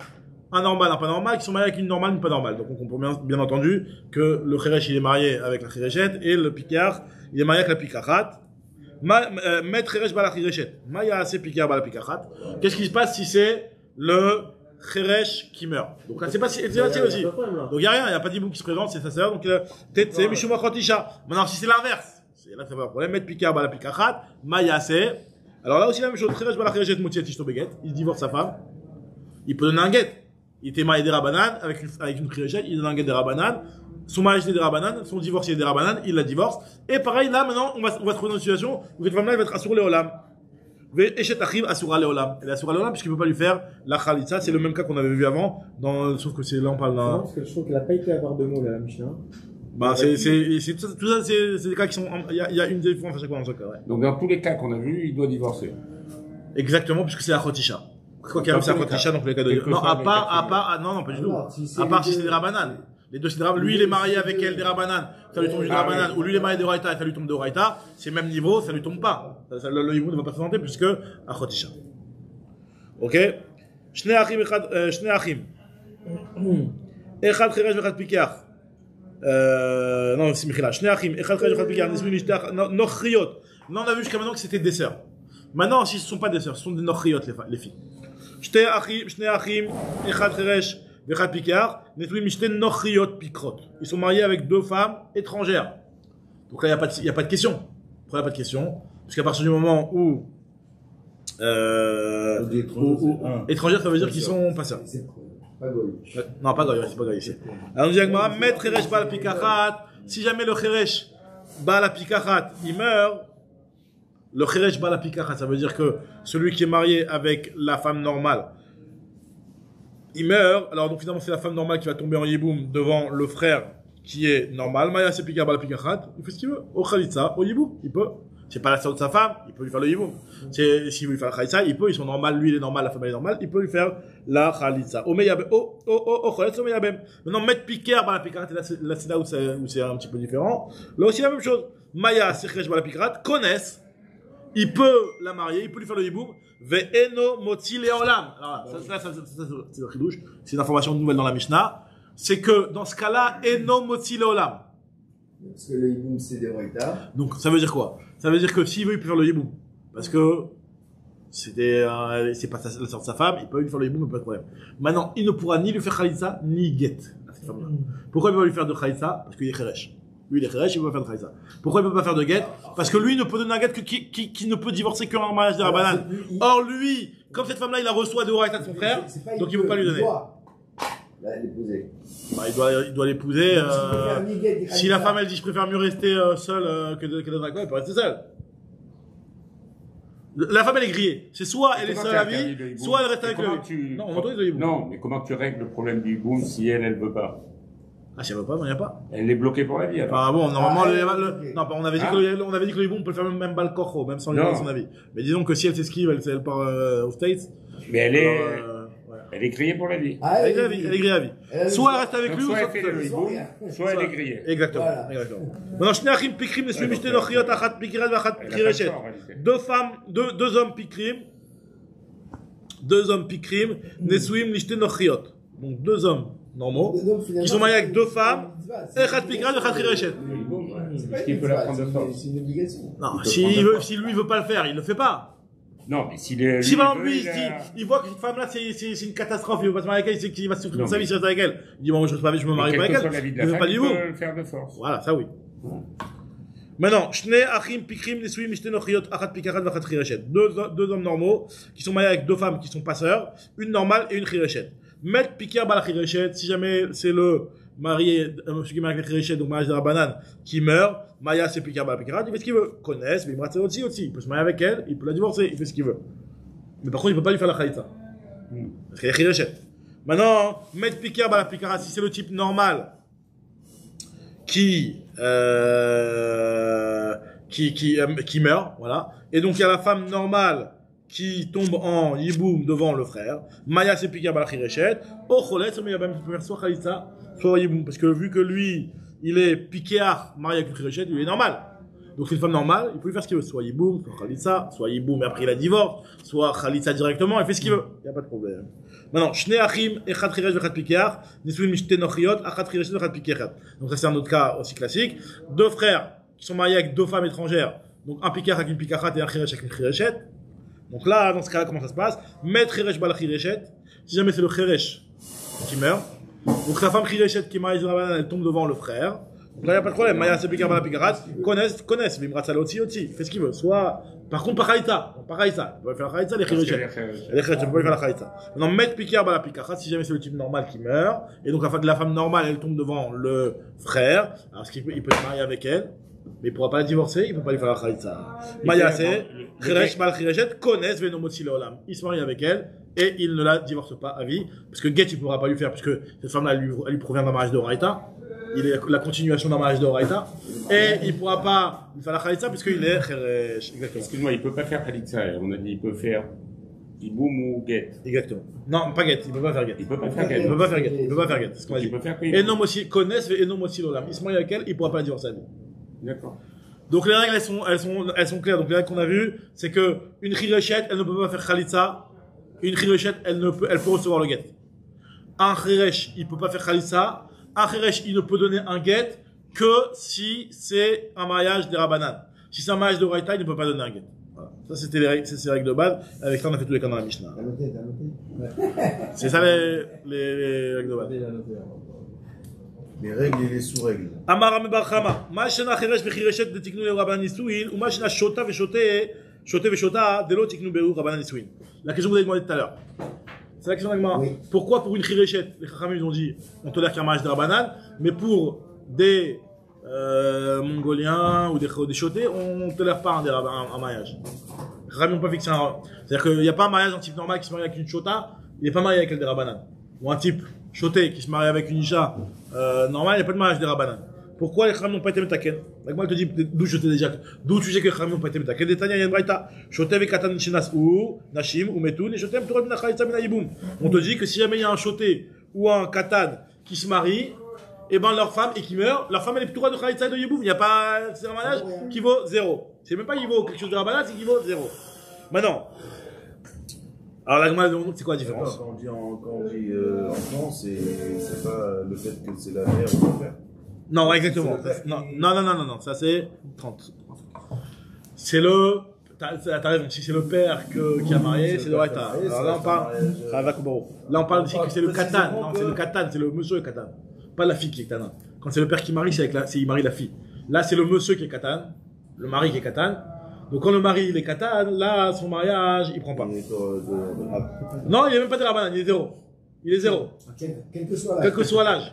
Un normal, un pas normal, qui sont mariés avec une normale, une pas normale. Donc on comprend bien, bien entendu que le Chiresh, il est marié avec la Chirechet et le Pikar, il est marié avec la Pikachat. Qu'est-ce qui se passe si c'est le Chiresh qui meurt Donc là, c'est pas si, facile aussi. Donc il n'y a rien, il n'y a pas d'hibou qui se présente, c'est sa sœur, donc euh, c'est Mishuma Khotisha. Maintenant, si c'est l'inverse, c'est là que ça va un problème, mettre Pika Bala Pikachat, Maya c'est. Alors là aussi la même chose, Khiresh Bala Moutiet Ishto Beget, il divorce sa femme, il peut donner un guet. Il était marié des Rabanan, avec une, avec une il donne un guet des Rabanan, son mariage était des Rabanan, son divorce des Rabanan, il la divorce. Et pareil, là maintenant, on va, on va se trouver dans une situation où cette femme-là elle va être assour Léolam. Eshet Achiv Asura Léolam. Elle est Asura Léolam puisqu'il ne peut pas lui faire la Khalitza, c'est le même cas qu'on avait vu avant, dans, sauf que c'est là on parle Non, d'un. parce que je trouve qu'elle a pas été à avoir de mots, là, la Mishnah. Bah, c'est, c'est, c'est, tout ça, tout ça, c'est, des cas qui sont, il y a, il y a une différence à chaque fois dans ce cas, ouais. Donc dans tous les cas qu'on a vus, il doit divorcer. Exactement, puisque c'est la Khotisha. Quoi qu'il arrive, c'est la Khotisha, donc les cas de Non, à part, à part, ah, non, non, pas du tout. Alors, si c'est À part si c'est des Rabanan. Les deux, c'est. Lui, il est marié avec elle des Rabanan. Ça lui tombe du Ah, Rabanan. Ou lui, il est marié de Raïta et ça lui tombe de Raïta. C'est le même niveau, ça lui tombe pas. Ça- ça- le, le hibou ne va pas se présenter puisque à Khotisha. Ok? Shne Achim, Echad, euh, Shne Achim. Echad Pikar. Euh, non, c'est Michela. Shne Achim, Echad Cheresh Vechad Pikar. Nesmi Nishtach, no- Nochriot. Là, on a vu jusqu'à maintenant que c'était des sœurs. Maintenant, si ce ne sont pas des sœurs, ce sont des Nochriot, les, les filles. Shte Achim, Shne Achim, Echad Cheresh Nochriot Pikrot. Ils sont mariés avec deux femmes étrangères. Donc là, il n'y a, pas de- il y a pas de question. Pourquoi il n'y a pas de question Parce qu'à partir du moment où. Euh, où- où- étrangères, ça veut dire qu'ils sont pas. C'est pas Non, pas Goy, c'est pas Goy ici. Alors, on dit Agmara, Met Cheresh Bal Pikachat. Si jamais le Cheresh Bal Pikachat, il meurt, le Cheresh Bal Pikachat, ça veut dire que celui qui est marié avec la femme normale, il meurt. Alors, donc finalement, c'est la femme normale qui va tomber en Yiboum devant le frère qui est normal. Maya c'est Pika Bal Pikachat. Il fait ce qu'il veut. Au Khalitza, au Yiboum, il peut. c'est pas la sœur de sa femme, il peut lui faire le hiboum. C'est, s'il veut lui faire la khalitsa, il peut, ils sont normales, lui il est normal, la femme elle est normale, il peut lui faire la. Omeyabem, oh, oh, oh, oh, choletz omeyabem. Maintenant, mettre la piquerate, là, c'est là, c'est là où c'est, où c'est un petit peu différent. Là aussi la même chose. Maya, sirchesh, bah, la piquerate, connaissent, il peut la marier, il peut lui faire le hiboum. Ve'eno. Alors, ça, ça, c'est le chidouche. C'est une information nouvelle dans la Mishnah. C'est que, dans ce cas-là, eno motzi leolam. Parce que le hiboum, c'est des Moïta. Donc, ça veut dire quoi? Ça veut dire que s'il veut, il peut faire le hiboum. Parce que, c'était, euh, c'est pas sa- la sœur de sa femme, il peut lui faire le hiboum, pas de problème. Maintenant, il ne pourra ni lui faire khalitsa, ni get à cette femme-là. Pourquoi il peut pas lui faire de khalitsa? Parce qu'il est kheresh. Lui, il est il peut pas faire de khalitsa. Pourquoi il peut pas faire de get? Parce que lui, il ne peut donner un get que, qui, qui, qui ne peut divorcer qu'en mariage de la banane. Or, lui, comme cette femme-là, il la reçoit de Horaïta de son frère, donc il ne peut pas lui donner. Là, l'épouser. Bah, il doit, il doit l'épouser, euh, si la femme, elle dit, je préfère mieux rester euh, seul euh, que d'être avec moi, elle peut rester seule. La femme, elle est grillée. C'est soit elle est seule à vie, soit elle reste avec lui. tu- Non, on le hiboum. Non, mais comment tu règles le problème du hiboum si elle, elle veut pas? Ah, si elle veut pas, il n'y a pas. Elle est bloquée pour la vie, alors. Enfin bon, normalement, Ah, le, le- non, on avait dit Ah. que le, on avait dit que le hibou, on peut le faire même, même balcocho, même sans lui Non. demander son avis. Mais disons que si elle s'esquive, elle, elle part euh, aux States. Mais elle est, euh, ouais. elle est grillée pour la vie. Ah, Elle est grillée à vie, elle est grillée à vie. Elle a Soit elle reste avec Donc, lui, ou soit soit elle fait le soit hiboum, rien. soit elle est grillée. Exactement. Voilà. Exactement. Maintenant, Pikrim, Achat Pikirat, Achat Pikirechet. Deux femmes, deux, deux hommes Pikrim, deux hommes Pikrim, Nesuim Nochiot. Donc deux hommes normaux, qui sont mariés avec deux femmes, hiboum, ouais. C'est pas Est-ce qu'il peut la prendre de force C'est une obligation. Non, Il si, il de veut, si lui veut pas le faire, il le fait pas. Non, mais s'il est. Si lui, par il exemple veut, lui, il il, il voit que cette femme-là, c'est une catastrophe, il veut pas se marier avec elle, il sait qu'il va souffrir toute sa vie s'il reste avec elle. Il dit, bon, je pas je me marie pas avec elle. la vie de Je la veux femme, pas il peut le faire de force. Voilà, ça oui. Maintenant, Shnei Achim Pikrim Nesuim Mishte Nochiot Achat Pikarat Vachat Chirechet. Deux, deux hommes normaux qui sont mariés avec deux femmes qui sont pas sœurs, une normale et une Chirechet. Mettre Pikir Bala Chirechet, si jamais c'est le marié, euh, celui qui Chirechet, donc mariage de la banane, qui meurt, Maya c'est Pikir Bala Pikarat, il fait ce qu'il veut. Connaissent, mais il aussi aussi. Il peut se marier avec elle, il peut la divorcer, il fait ce qu'il veut. Mais par contre, il peut pas lui faire la Khalitza. Parce qu'elle est Chirechet. Maintenant, mettre Pikir Bala Pikarat, si c'est le type normal, qui euh, qui qui euh, qui meurt, voilà. Et donc il y a la femme normale qui tombe en yiboum devant le frère. Maya c'est piqué par la Au cholet, mais il y a même peut faire soit soit yiboum, parce que vu que lui il est piquéar une chirechet, il est normal. Donc c'est une femme normale, il peut lui faire ce qu'il veut, soit yiboum, soit khalitsa, soit yiboum et après il a divorce, soit khalitsa directement, il fait ce qu'il veut, il y a pas de problème. Maintenant, Shnei Achim, Echad Chiresh Vechad Pikeach, Nisuin Mishte Nochiot, Achad Chiresh Vechad Pikeach. Donc ça c'est un autre cas aussi classique. Deux frères qui sont mariés avec deux femmes étrangères, donc un Pikeach avec une Pikachat et un Chiresh avec une Chirechet. Donc là, dans ce cas-là, comment ça se passe Mettre Chiresh Bala Chirechet, si jamais c'est le Chiresh qui meurt, donc sa femme Chirechet qui est mariée la elle tombe devant le frère. Donc là, il n'y a pas de problème. Maya Sepikar Bala Pikeach, connaissent, connaissent, Vimrat Salotzi aussi, fait ce qu'il veut. Soit, par contre, pas Khaïta, pas Khaïta. Il va faire les khérech. Elle est chrétienne, tu peux pas lui faire la khaïta. Maintenant, mettre piquer à la pikacha, si jamais c'est le type normal qui meurt, et donc la femme, la femme normale, elle tombe devant le frère, alors ce qu'il peut, il peut se marier avec elle, mais il pourra pas la divorcer, il peut pas lui faire la khaïta. Maya, c'est, Khiresh mal Khireshet, connaissent Venomotsi Leolam. Il se marie avec elle, et il ne la divorce pas à vie, parce que Get, il pourra pas lui faire, puisque cette femme-là, elle lui, elle lui provient d'un mariage de Horaïta. Il est la continuation d'un mariage de Horaïta. Et il pourra pas lui faire la khaïta, puisqu'il est Khiresh. Excuse-moi, il peut pas faire Khalitsa. On a dit, il peut faire hiboum ou get. Exactement. Non, pas Get, il peut pas faire Get. Il peut pas faire Il get. peut pas faire Get, il peut pas faire Get, c'est ce qu'on a Il dit. peut faire que Et non aussi, connaissent et non aussi l'olam. Il se marie avec elle, il pourra pas la divorcer à vie. D'accord. Donc les règles, elles sont, elles sont, elles sont claires. Donc les règles qu'on a vues, c'est que une elle ne peut pas faire khalitsa. Une chirechet, elle ne peut, elle peut recevoir le get. Un chiresh, il peut pas faire khalitsa. Un chiresh, il ne peut donner un get que si c'est un mariage des rabanan. Si c'est un mariage de Raïta, il ne peut pas donner un get. Voilà. Ça, c'était les règles, c'est ces règles de base. Avec ça, on a fait tous les cas dans la Mishnah. C'est ça les, les, les règles de base les règles et les sous-règles. Amar Bar Chama, ma shena khiresh bkhireshet de tiknu rabban nisuin ou ma shena shota ve shote shote ve de lo tiknu be rabban nisuin. La question que vous avez demandé tout à l'heure. C'est la question d'Agmara. Oui. Pourquoi pour une khireshet? Les chachamim ont dit on tolère qu'un mariage de rabbanan mais pour des euh, mongoliens ou des, des on ne tolère pas un, un, un mariage. Les chachamim n'ont pas fixé un. C'est-à-dire qu'il n'y a pas un mariage d'un type normal qui se marie avec une shota, il n'est pas marié avec un des rabbanan ou un type choté qui se marie avec une Isha euh, normale, il n'y a pas de mariage des Rabbanan. Pourquoi les Chachamim n'ont pas été metaken? Elle te dit d'où je déjà, d'où tu sais que les Chachamim n'ont pas été metaken? Détania, il y a une braïta. Shotev et katan shinas ou nashim ou metun et shotev torah min achalitza min hayiboum. On te dit que si jamais il y a un shoté ou un katan qui se marie, et ben leur femme et qui meurt, leur femme elle est droit de chalitza et de yiboum. Il n'y a pas, c'est un mariage qui vaut zéro. C'est même pas qu'il vaut quelque chose de rabanat, c'est qu'il vaut zéro. Maintenant. Alors la Gemara demande c'est quoi la différence Quand on dit en, quand on dit, euh, enfant, c'est c'est pas le fait que c'est la mère ou le père. Non, exactement. Le Non, qui- non, non, non, non, non, ça c'est 30. C'est le. T'as raison, si c'est le père que, qui a marié, c'est le père qui Raïta. a marié, Alors ça là, on parle. Là, on parle ici que c'est le Katan. Non, c'est le Katan, c'est le monsieur Katan. Pas la fille qui est Katan. Quand c'est le père qui marie, c'est avec la, c'est il marie la fille. Là, c'est le monsieur qui est Katan, le mari qui est Katan. Donc quand le mari il est Katan, là, son mariage, il prend pas. Il est de- de- de rap. Non, il n'y a même pas de Rabanan, il est zéro. Il est zéro. Quel, quel que soit l'âge.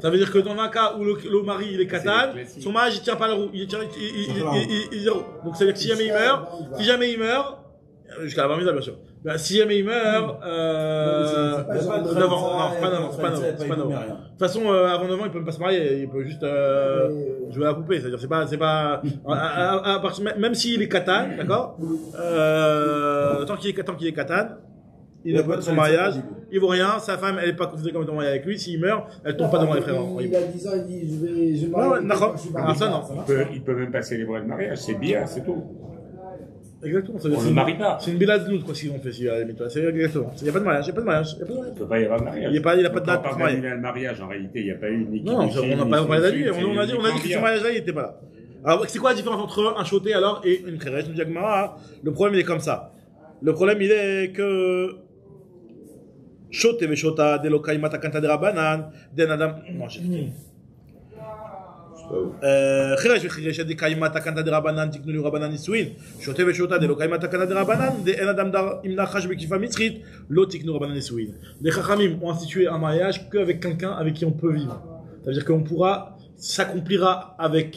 Ça veut dire que dans un cas où le, le mari il est katan, son mariage il tient pas la roue, il tient, il, il, il, il- il- il- zéro. Donc ça veut dire que si jamais il meurt, si jamais il meurt, euh, jusqu'à la bar mitzvah, bien sûr. Ben, si jamais il meurt, euh, c'est pas genre de 9 ans, Khalidza, non, c'est pas 9 ans, c'est pas 9 ans, c'est pas 9 ans. De toute façon, euh, avant 9 ans, il peut même pas se marier, il peut juste euh, jouer à la poupée, c'est-à-dire c'est pas, c'est pas, à, à- à partir- même s'il est katan, d'accord, euh, tant qu'il est, tant qu'il est katan, il n'a pas de son mariage, il vaut rien, sa femme elle est pas considérée comme étant mariée avec lui, s'il meurt, elle tombe pas devant les frères. Il a 10 ans, il dit Je vais, je marier ça, non. Il peut, il peut même pas célébrer le mariage, c'est bien, c'est tout. Exactement, On une- marie pas. C'est une biladnout, quoi, s'ils ont fait, si, c'est exactement. Il n'y a pas de mariage, il n'y a pas de mariage, il y a pas de mariage. Il peut pas y avoir de mariage. Il y a pas- il y a pas de date on marier. d'annuler le mariage, en réalité, il n'y a pas eu ni Non, on n'a pas parlé d'année, on, on a dit, on a dit que ce mariage-là, il n'était pas là. Alors, c'est quoi la différence entre un choté alors et une crérèche Nous dit le problème il est comme ça. Le problème il est que choté ve shota de lokai matakanta de rabanan adam. Non, j'ai. חירש וחירש עדי קיימה תקנת דרבנן תקנו לי רבנן נישואין שוטה ושוטה דלא קיימה תקנת דרבנן דאין אדם דר עם נחש בכיפה מצחית לא תקנו רבנן נישואין. Les Chachamim ont institué un mariage qu'avec quelqu'un avec qui on peut vivre. Ça veut dire qu'on pourra, s'accomplira avec,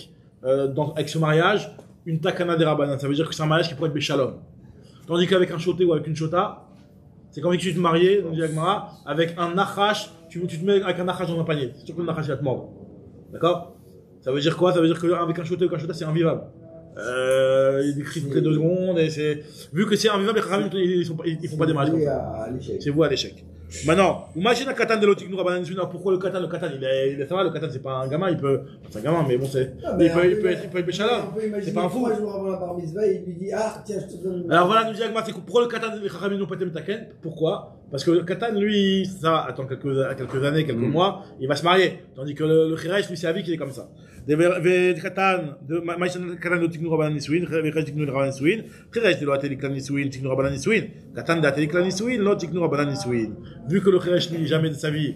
euh, dans- avec ce mariage une takana de rabanan. Ça veut dire que c'est un mariage qui pourrait être béchalom. Tandis qu'avec un choté ou avec une chota, c'est comme si tu te mariais, on dit Agmara, avec un nachash, tu, tu te mets avec un nachash dans un panier. C'est sûr que le nachash il va te mordre. D'accord Ça veut dire quoi? Ça veut dire qu'avec un ou avec un chota, c'est invivable. Euh, il décrit toutes les deux secondes et c'est. Vu que c'est invivable, ils, sont ils, ils font pas des l'échec. C'est vous à l'échec. Maintenant, imagine un katan de Nisouin. Alors, Pourquoi le katan Le katan, il est, il est ça va, le katan, c'est pas un gamin, il peut. C'est un gamin, mais bon, c'est. Ah, il, peut, il, peut être, il peut être C'est pas un fou. Trois jours avant la bar mitzvah, il lui dit Ah, tiens, je te donne. Alors voilà, nous dit Agma, c'est pourquoi le katan, les n'ont pas été Pourquoi? Parce que Katan, lui, ça attend quelques, années, quelques mm. mois, il va se marier. Tandis que le, le lui, c'est vie qu'il est comme ça. Vu que le Khiraj, lui, jamais de sa vie,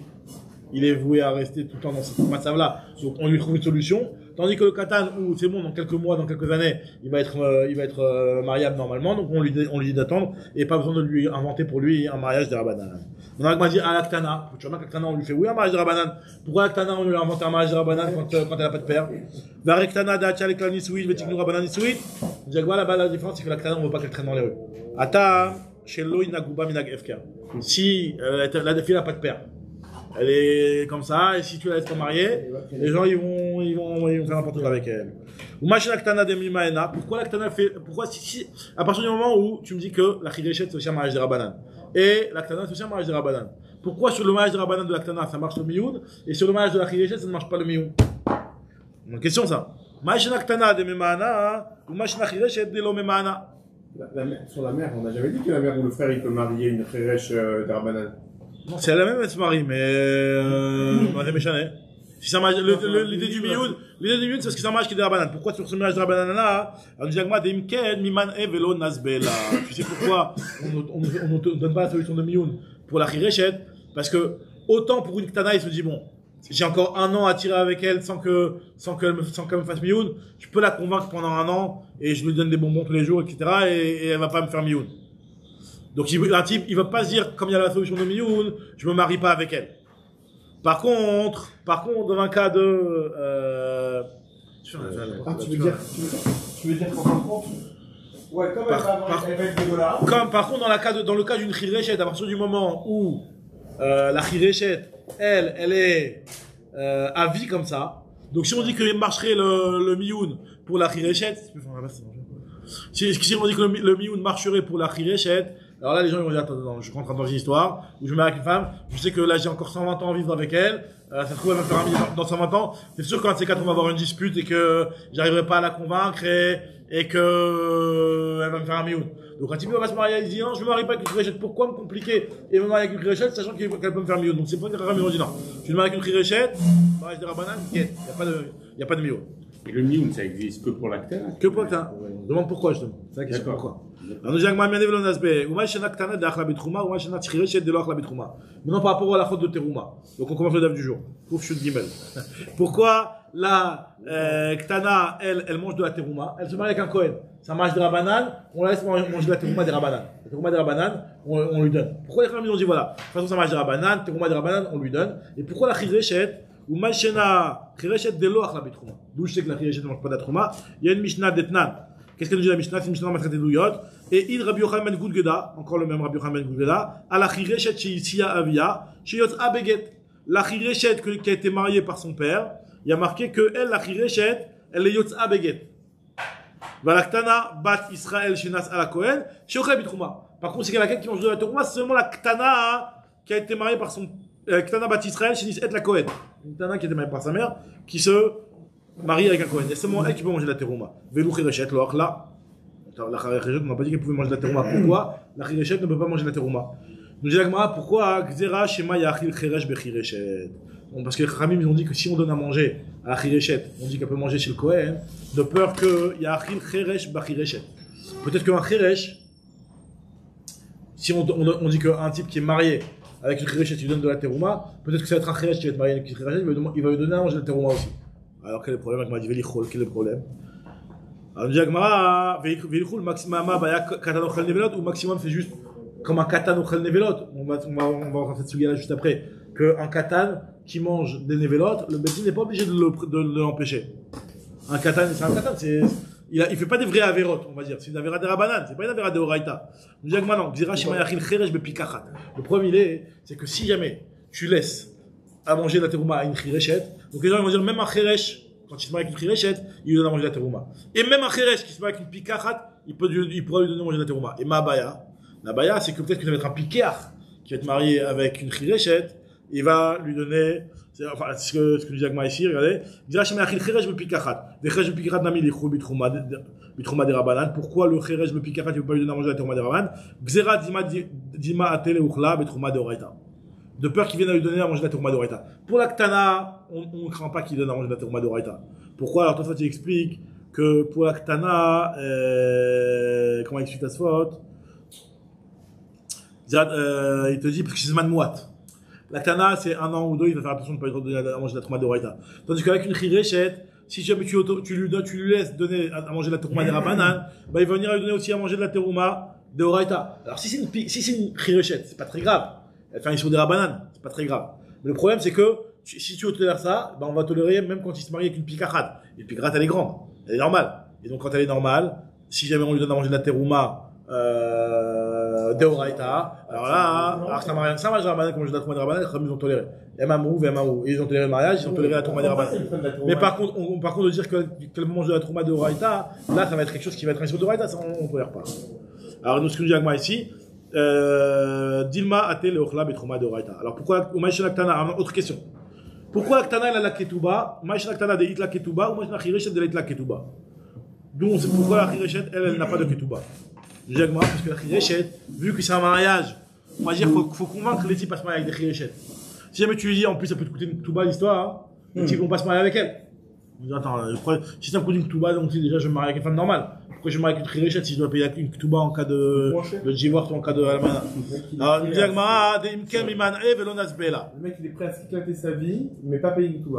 il est voué à rester tout le temps dans cette matzav là. Donc on lui trouve une solution. Tandis que le katan, où c'est bon, dans quelques mois, dans quelques années, il va être, euh, il va être euh, mariable normalement, donc on lui, dit- on lui dit d'attendre, et pas besoin de lui inventer pour lui un mariage de Rabbanan. On a dit à l'Aktana, tu vois, l'Aktana, on lui fait oui, un mariage de Rabbanan. Pourquoi l'Aktana, on lui a inventé un mariage de Rabbanan quand, euh, quand elle a pas de père? d'Achal. On dit quoi là-bas, la différence, c'est que l'Aktana, on veut pas qu'elle traîne dans les rues. Ata, chez Lo, Inaguba, Minag. Si la fille n'a pas de père, elle est comme ça, et si tu la laisses pas marier, les gens ils vont, ils vont, ils vont faire n'importe quoi avec elle. Ou de Mimaena. Pourquoi l'Aktana fait, pourquoi si, si, à partir du moment où tu me dis que la Khidreshet c'est aussi un mariage de Rabbanan, et l'Aktana c'est aussi un mariage de Rabbanan, pourquoi sur le mariage de Rabbanan de l'Aktana ça marche le Mioun, et sur le mariage de la Khidreshet ça ne marche pas le Mioun Une question ça. Machin l'Aktana de Mimaena, ou machin la Khidreshet de. La- la mère- sur la mère, on n'a jamais dit que la mère ou le frère il peut marier une Kheresh euh, d'Arbanan. Non, c'est la même, elle se marie, mais euh, on est méchant, hein. Si ça marche, l'idée du Mioun, l'idée du c'est parce que ça marche qui est de la banane. Pourquoi sur ce mariage de la banane là, alors nous Agma, Demken, Miman, Evelo, Nazbela. Tu sais pourquoi on ne donne pas la solution de Mioun? Pour la Khirechet? Parce que, autant pour une Ktana, il se dit, bon, j'ai encore un an à tirer avec elle sans que, sans qu'elle me, sans qu'elle me fasse Mioun, je peux la convaincre pendant un an, et je lui donne des bonbons tous les jours, etc., et, et elle va pas me faire Mioun. Donc un type, il va pas se dire, comme il y a la solution de Mioun, je me marie pas avec elle. Par contre, par contre, dans un cas de... Euh, Ah, tu veux dire, tu veux, tu veux dire qu'en fin de compte, ouais, comme Par- elle va par- elle va être dollars. Comme par contre dans, la cas de- dans le cas d'une chirechet, à partir du moment où euh, la chirechet, elle, elle est euh, à vie comme ça, Donc si on dit qu'il marcherait le, le mioun pour la chirechet, si, si on dit que le, le mioun marcherait pour la chirechet, alors là les gens ils vont dire attends, je rentre dans une histoire où je me marie avec une femme, je sais que là j'ai encore 120 ans à vivre avec elle, euh, ça se trouve elle va me faire un million dans, dans 120 ans, c'est sûr qu'un de ces quatre on va avoir une dispute et que j'arriverai pas à la convaincre et, et que euh, elle va me faire un mioun. Donc un type va se marier, il dit non je me marie pas avec une chirechet, pourquoi me compliquer et me marier avec une chirechet sachant qu'elle peut me faire un mioun. Donc c'est que les Chachamim ont dit non, tu me maries avec une chirechet, mariage de Rabbanan, il n'y a pas de, pas de mioun. Et le mioun, ça existe que pour l'acteur Que pour On demande pourquoi justement. C'est la question pourquoi. Ktana de tchirechet de. Maintenant par rapport à la faute de terouma. Donc on commence le daf du jour. Chute gimel. Pourquoi la euh, ktana elle elle mange de la terouma, elle se marie avec un kohen. Ça mange de la banane, on la laisse manger de la terouma. La on, on lui donne. Pourquoi les femmes ont dit voilà, de toute façon ça mange de la banane, terouma on lui donne. Et pourquoi la chirechet de chirechet ne mange pas de la terouma. Il y a une mishnah d'etnan. Qu'est-ce que nous dit la Mishnah C'est une Mishnah dans traité d'Ouyot. Et il Rabbi Yochanan Gudgeda, encore le même Rabbi Yochanan Gudgeda, à la chirechet Shia Avia, Shiyot Abeget. La chirechet que- qui a été mariée par son père, il y a marqué que elle, la chirechet, elle est Yot Abeget. Valaktana bat Israël Shenas ala Kohen, Sheochel Bitrouma. Par contre, c'est laquelle qui mange de la Tourma, c'est seulement la Ktana qui a été mariée par son. Euh, Ktana bat Israël Shenis et la Kohen. Une Ktana qui été mariée par sa mère, qui se marie avec un Kohen. Et seulement elle qui peut manger la terouma. Velou chirechet, l'or là. La chirechet, on n'a pas dit qu'elle pouvait manger la terouma. Pourquoi La chirechet ne peut pas manger la terouma Nous dit la pourquoi Gzera Shema Yachil Chiresh Bechirechet Parce que les Khamim, ils ont dit que si on donne à manger à la on dit qu'elle peut manger chez le Kohen, de peur que Yachil Chiresh Bechirechet. Peut-être qu'un chiresh, si on dit qu'un type qui est marié avec une chirechet, il lui donne de la terouma, peut-être que ça va être un chiresh qui va être marié avec une chirechet, il va lui donner à manger de la terouma aussi. Alors quel est le problème avec Madiveli Chol Quel est le problème? Alors, dit Agmara, Velichul, maximum, baya katano chel nevelot, ou maximum c'est juste comme un katan chel nevelot. On va, on va, on là juste après. Qu'un katan qui mange des nevelot, le médecin n'est pas obligé le- de l'empêcher. Un katan, c'est un katan, c'est. Il, a, il fait pas des vrais avérotes, on va dire. C'est une avéra de rabanan, c'est pas une avéra de oraita. Nous dit. Le est, c'est que si jamais tu laisses à manger la terouma à une chirechet. Donc les gens ils vont dire même un cheresh, quand il se marie avec une chirechet, il lui donne à manger la terouma. Et même un cheresh qui se marie avec une pikachat, il, peut, il pourra lui donner à manger la terouma. Et ma baya, la baya c'est que peut-être que ça va être un pikéar qui va être marié avec une chirechet, il va lui donner, enfin, ce que, ce que dit Agma ici, regardez, de- de-. Pourquoi le cheresh bepikachat il ne peut pas lui donner à manger de la terouma des rabanan? Gzera dima di- dima uchla de oraita de peur qu'il vienne à lui donner à manger de la tourma d'Oraita. Pour la Ktana, on ne craint pas qu'il donne à manger de la tourma d'Oraita. Pourquoi? Alors, toi, tu expliques que pour euh, comment explique ta faute euh, Il te dit, parce que c'est. La Ktana, c'est un an ou deux, il va faire attention de ne pas lui donner à manger de la tourma d'Oraita. Tandis qu'avec une Chirechet, si jamais tu, tu, lui tu lui laisses donner à, manger de la tourma des Rabanan, bah, il va venir lui donner aussi à manger de la tourma d'Oraita. Alors, si c'est une, si c'est une pas très grave. Fait un sur des rabananes, c'est pas très grave. Mais le problème, c'est que si tu tolères ça, ben on va tolérer même quand il se marie avec une picarade. Et une picarade, elle est grande, elle est normale. Et donc, quand elle est normale, si jamais on lui donne à manger de la terouma, euh, deoraita, alors là, alors que ça j'ai rabanan, comme je rabananes, les ils ont toléré. Emamou. Et ils ont toléré le mariage, ils ont toléré la tourma des rabananes. Mais par contre, on, par contre, de dire que, qu'elle mange de la trauma de Horaïta, là, ça va être quelque chose qui va être un issue de Horaïta, ça, on ne tolère pas. Alors, nous, ce que nous dit Agma ici, euh, Dilma até le Ochla betrauma de Horaïta. Alors, pourquoi, ou Maïshen Aktana, autre question. Pourquoi Aktana, elle a la Ketouba, Maïshen Aktana de Hitla Ketouba, ou Maïshen Achirechet de Hitla Ketouba? D'où on sait pourquoi la Achirechet, elle, elle n'a pas de Ketouba. Dit Agma, parce que la vu que c'est un mariage, on va dire, faut, faut convaincre les types à se marier avec des Achirechet. Si jamais tu lui dis, en plus, ça peut te coûter une Ketouba l'histoire, hein, les types vont pas se marier avec elle. On dit, attends, le problème- si ça me coûte une Ketouba, donc si déjà je me marie avec une femme normale. Pourquoi je me marie avec une Chirechet si je dois payer une Ketouba en cas de, de divorce ou en cas de Almana? Alors, il dit Agmara, Velo Nasbela. Le mec, il est prêt à s'éclater sa vie, mais pas payer une tout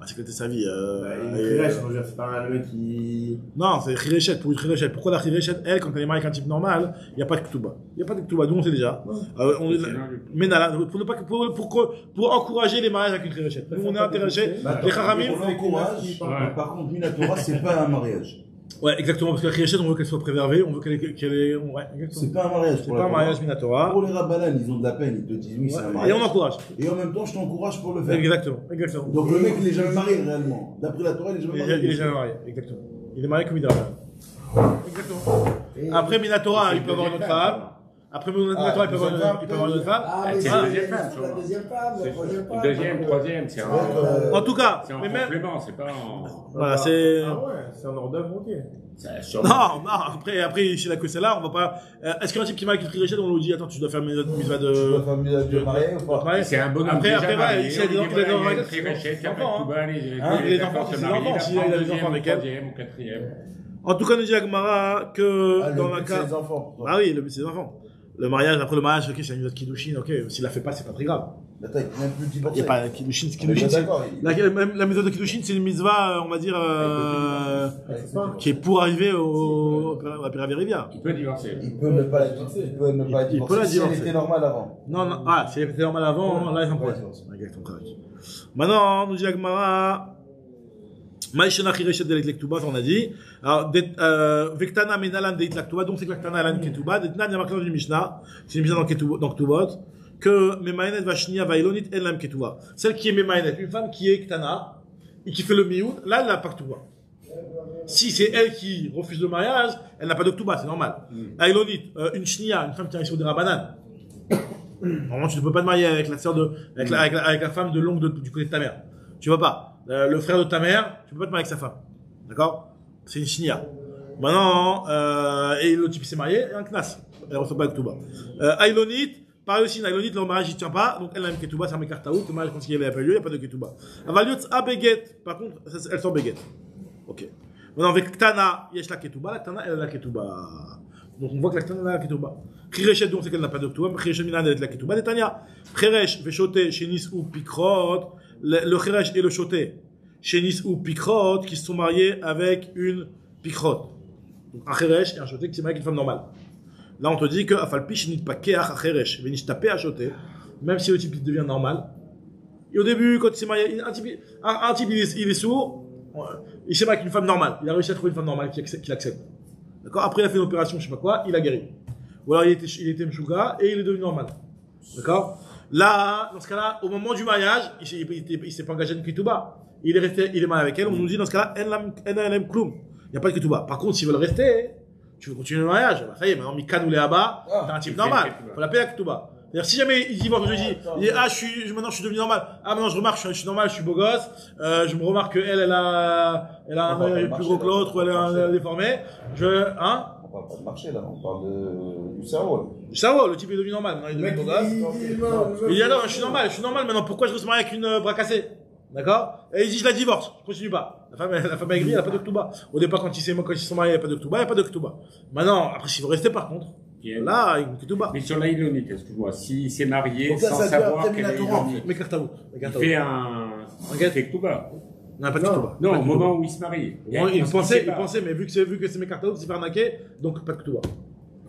Ah, c'est que t'es sa vie. Euh, Bah, et- dire, c'est pas le mec qui. Non, c'est Chirechet pour une. Pourquoi la Chirechet, elle, quand elle est mariée avec un type normal, il n'y a pas de Ketouba. Il n'y a pas de Ketouba, nous on sait déjà. Euh, on est, mais nala, pour, ne pas, pour, pour, pour, pour encourager les mariages avec une Chirechet. Nous on est intéressés. Bah, Les Haramim, on l'encourage. Ouais. Par contre, Minatora, c'est pas un mariage. Ouais, exactement, parce que la Khirechet, on veut qu'elle soit préservée, on veut qu'elle qu'elle ait, ouais, exactement. C'est pas un mariage. C'est pas un mariage. Minatora. Pour les Rabbanan, ils ont de la peine, ils te disent oui, c'est un Ouais, Et mariage. on encourage. Et en même temps, je t'encourage pour le faire. Exactement, exactement. Donc le mec, il est jamais marié réellement. D'après la Torah, il est jamais marié. il est jamais marié, exactement. Il est marié comme il Exactement. Et- Après Minatora, il peut avoir une autre deuxième femme. femme. Après Minatora, il peut avoir une, il peut avoir une autre femme. Ah, Ah, mais c'est c'est la la deuxième femme, femme, la deuxième femme, la C'est troisième femme. Deuxième, troisième, c'est un, En tout cas, c'est en complément, c'est pas en. voilà, c'est, Ah ouais, c'est un hors d'œuvre, ok. c'est non, non, après, après, s'il a que celle-là, on va pas, euh, est-ce qu'un type qui avec une Khirechet, on lui dit, attends, tu dois faire mes mitzvahs Tu de, dois faire mieux de marié ou pas? C'est un bonhomme Après, après, ouais, dit, il a des voilà, enfants il y a avec une elle, Khirechet, c'est qui a son pas enfant, de Hein, il se c'est des marient, enfants, il s'il a des enfants avec elle. troisième ou quatrième. En tout cas, nous dit Agmara que Ah, dans le la but, cas, c'est ah oui, le but, c'est les enfants. Le mariage, après le mariage, ok, c'est une autre Kiddushin, ok, s'il la fait pas, c'est pas très grave. Attends, il peut même plus Il divorcer. n'y a pas Kiddushin, c'est, il- la, même la méthode de Kiddushin, c'est une mitzvah, on va dire, euh, pas- qui est pour arriver au, à Piravirivia. Il peut divorcer. Il peut ne pas la divorcer. Il peut ne pas la Il peut la divorcer si elle divorcer. était normale avant. Non, non, ah, si elle était normale avant, là, c'est bon. Exactement, correct. Maintenant, nous dit Agmara, Maïshana Khireshet de l'Ektuba, on a dit. Alors, euh, Vektana Menalan de l'Ektuba, donc c'est que l'Aktana Alan Ketuba. Detnan, il y a marqué dans une Mishnah, c'est une Mishnah dans Ketubot, que Memaenet Vashnia Vailonit Elam Ketuba. Celle qui est Memaenet, une femme qui est Ktana, et qui fait le Mioud, là, elle n'a pas Ketuba. Si c'est elle qui refuse le mariage, elle n'a pas de Ketuba, c'est normal. Ailonit, euh, une Shnia, une femme qui est sur des Rabanan. Normalement, tu ne peux pas te marier avec la sœur de, avec la, avec la, avec la femme de l'oncle du côté de ta mère. Tu vas pas. Euh, le frère de ta mère, tu peux pas te marier avec sa femme. D'accord? C'est une chinia. Maintenant, euh, et le type s'est marié, et un knas. Elle reçoit pas de Ketouba. Euh, Ailonit, pareil aussi, une leur mariage il tient pas, donc elle n'a même Ketouba, c'est un Mekartaout, le mariage quand il n'y avait pas lieu, il n'y a pas de Ketouba. Avaliot, a Beget, par contre, elle sort Beget. Ok. Maintenant, avec Ktana, yesh la Ketouba, la Ktana, elle a la Ketouba. Donc on voit que la elle a la Ketouba. Khireshet, donc c'est qu'elle n'a pas de Ketouba, mais Khireshet Minan, elle a la Ketouba. Netanya, Khiresh, Veshote, Shenis ou Pikrot, le, le et le Shote, Shenis ou Pikrot, qui se sont mariés avec une Pikrot. Donc un Khiresh et un Shote qui s'est marié avec une femme normale. Là, on te dit que Afalpi, Shinit pas Keach, Khiresh, Venish tapé à Shote, même si le type devient normal. Et au début, quand il s'est marié, un type, il, est, sourd, il s'est marié avec une femme normale. Il a réussi à trouver une femme normale qui accepte. D'accord? Après, il a fait une opération, je sais pas quoi, il a guéri. Ou alors, il était, il était Mshuga et il est devenu normal. D'accord? Là, dans ce cas-là, au moment du mariage, il s'est, pas engagé à une Ketouba. Il est resté, il est marié avec elle. On nous dit, dans ce cas-là, elle aime- Kloum. Il n'y a pas de Ketouba. Par contre, s'ils veulent rester, tu veux continuer le mariage, bah, ça y est, maintenant, Mikan ou Léaba, Ah, t'es un type normal. Faut la Ketouba. C'est-à-dire, si jamais il divorce, je dis, il dit, ah, je suis, maintenant, je suis devenu normal. Ah, maintenant, je remarque, je suis, je suis normal, je suis beau gosse, euh, je me remarque qu'elle, elle a, elle a On un œil plus gros que l'autre, ou elle a un œil déformé. Je, hein? On parle pas de marché là, on parle de... du cerveau. là. Ça va, le type est devenu normal. Maintenant, il est devenu dit, il alors, je suis normal, je suis normal, maintenant, pourquoi je reste marié avec une euh, bras cassée? D'accord? Et il dit, je la divorce, je continue pas. La femme, la femme aigrie, elle a pas de Ktuba. Au départ, quand ils, quand ils sont mariés, il n'y a pas de Ktuba, il n'y a pas de Ktuba. Maintenant, après, s'il veut rester, par contre, est- là, il y a une Ktuba. Mais sur la Ilonite, excuse-moi, s'il s'est marié sans savoir un qu'elle est. Ilonite, il fait un. Il fait Ketouba. Non, pas de. Non, Pas au moment où il se marie. Ktuba. Et Il se pensait, il pensait, mais vu que c'est, vu que c'est mes Kartaout, c'est pas arnaqué, donc pas de Ktuba.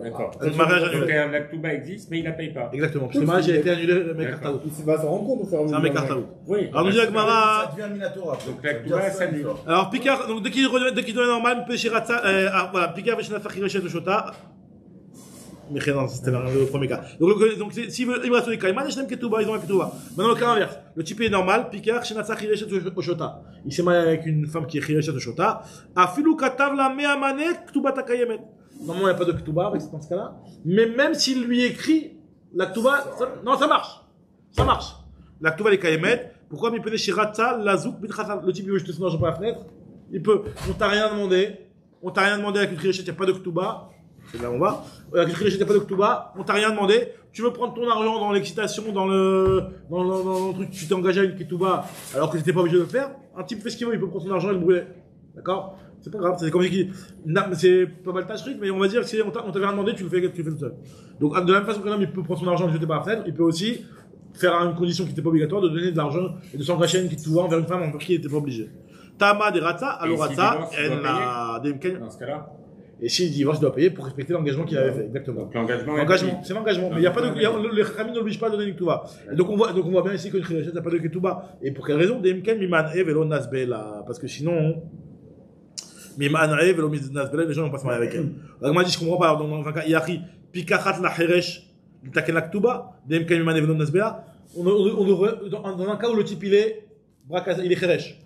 D'accord. Donc, mariage Donc annulé. euh, la Ketouba existe, mais il la paye pas. Exactement. Parce que le mariage a été annulé, mes D'accord. Kartaout. Il va s'en rendre compte et à C'est un mec Kartaout. Oui. Alors, nous dit Ça Agmara, devient Minatora. Donc la Ketouba, ça annule. alors, Picard, donc, dès qu'il redevient, dès qu'il devient normal, Peshiratza, euh, ah, voilà, Picard, Veshinat, Fachirechet, non, c'était le premier cas. Donc, le- donc, s'il veut, il reste les Kaiman, n'aime Ketouba, ils ont un Ketouba. Maintenant, le cas inverse. Le type est normal, Picard, Shinatsa, Chirechet, de Shota. Il s'est marié avec une femme qui est Chirechet, de Shota. Afilu Katav, la Meamane, Ketouba, Takayemet. Normalement, il n'y a pas de Ketouba dans ce cas-là. Mais même s'il lui écrit, la Ketouba, non, ça marche. Ça marche. La Ketouba, les Kayemet. Pourquoi? Mais peut Shiratsa, Lazouk. Le type, il veut jeter son argent par la fenêtre. Il peut. On t'a rien demandé. On t'a rien demandé avec une Chirechet, il n'y a pas de Ketouba. C'est là où on va. Avec une Chirechet, il n'y a pas de Ketouba. On t'a rien demandé. Tu veux prendre ton argent dans l'excitation, dans le, dans, dans le truc, tu t'es engagé à une Ketouba, alors que tu n'étais pas obligé de le faire. Un type fait ce qu'il veut, il peut prendre son argent et le brûler. D'accord? C'est pas grave, c'est comme na- C'est pas mal truc, mais on va dire que si on t'a- on t'avait rien demandé, tu le fais, tu le fais tout seul. Donc, de la même façon qu'un homme, il peut prendre son argent et le jeter par la fenêtre, il peut aussi faire une condition qui n'était pas obligatoire de donner de l'argent et de s'engager à une Ketouba envers une femme envers qui il n'était pas obligé. Tama des Ratsa, alors il elle a des Dans ce cas-là. Et s'il divorce, il doit payer pour respecter l'engagement qu'il avait fait. Exactement. Donc l'engagement. L'engagement, c'est l'engagement. Mais il y a pas de, y a- les Khamim n'obligent pas à donner une Ketouba. Et donc on voit, donc on voit bien ici que le n'a pas de Ketouba. Et pour quelle raison? Des Mken Miman Evelo Nasbela. Parce que sinon, Mais Ma'ana'e, Velo Miznazbela, les gens vont pas se marier avec elle. Donc, moi, je comprends pas. Alors, dans un cas, Yaki, Pikachat la Heresh, Taken la Ktuba, Dem Kaimane Velo Nazbela. On, on, on dans, dans un cas où le type, il est, il est Heresh.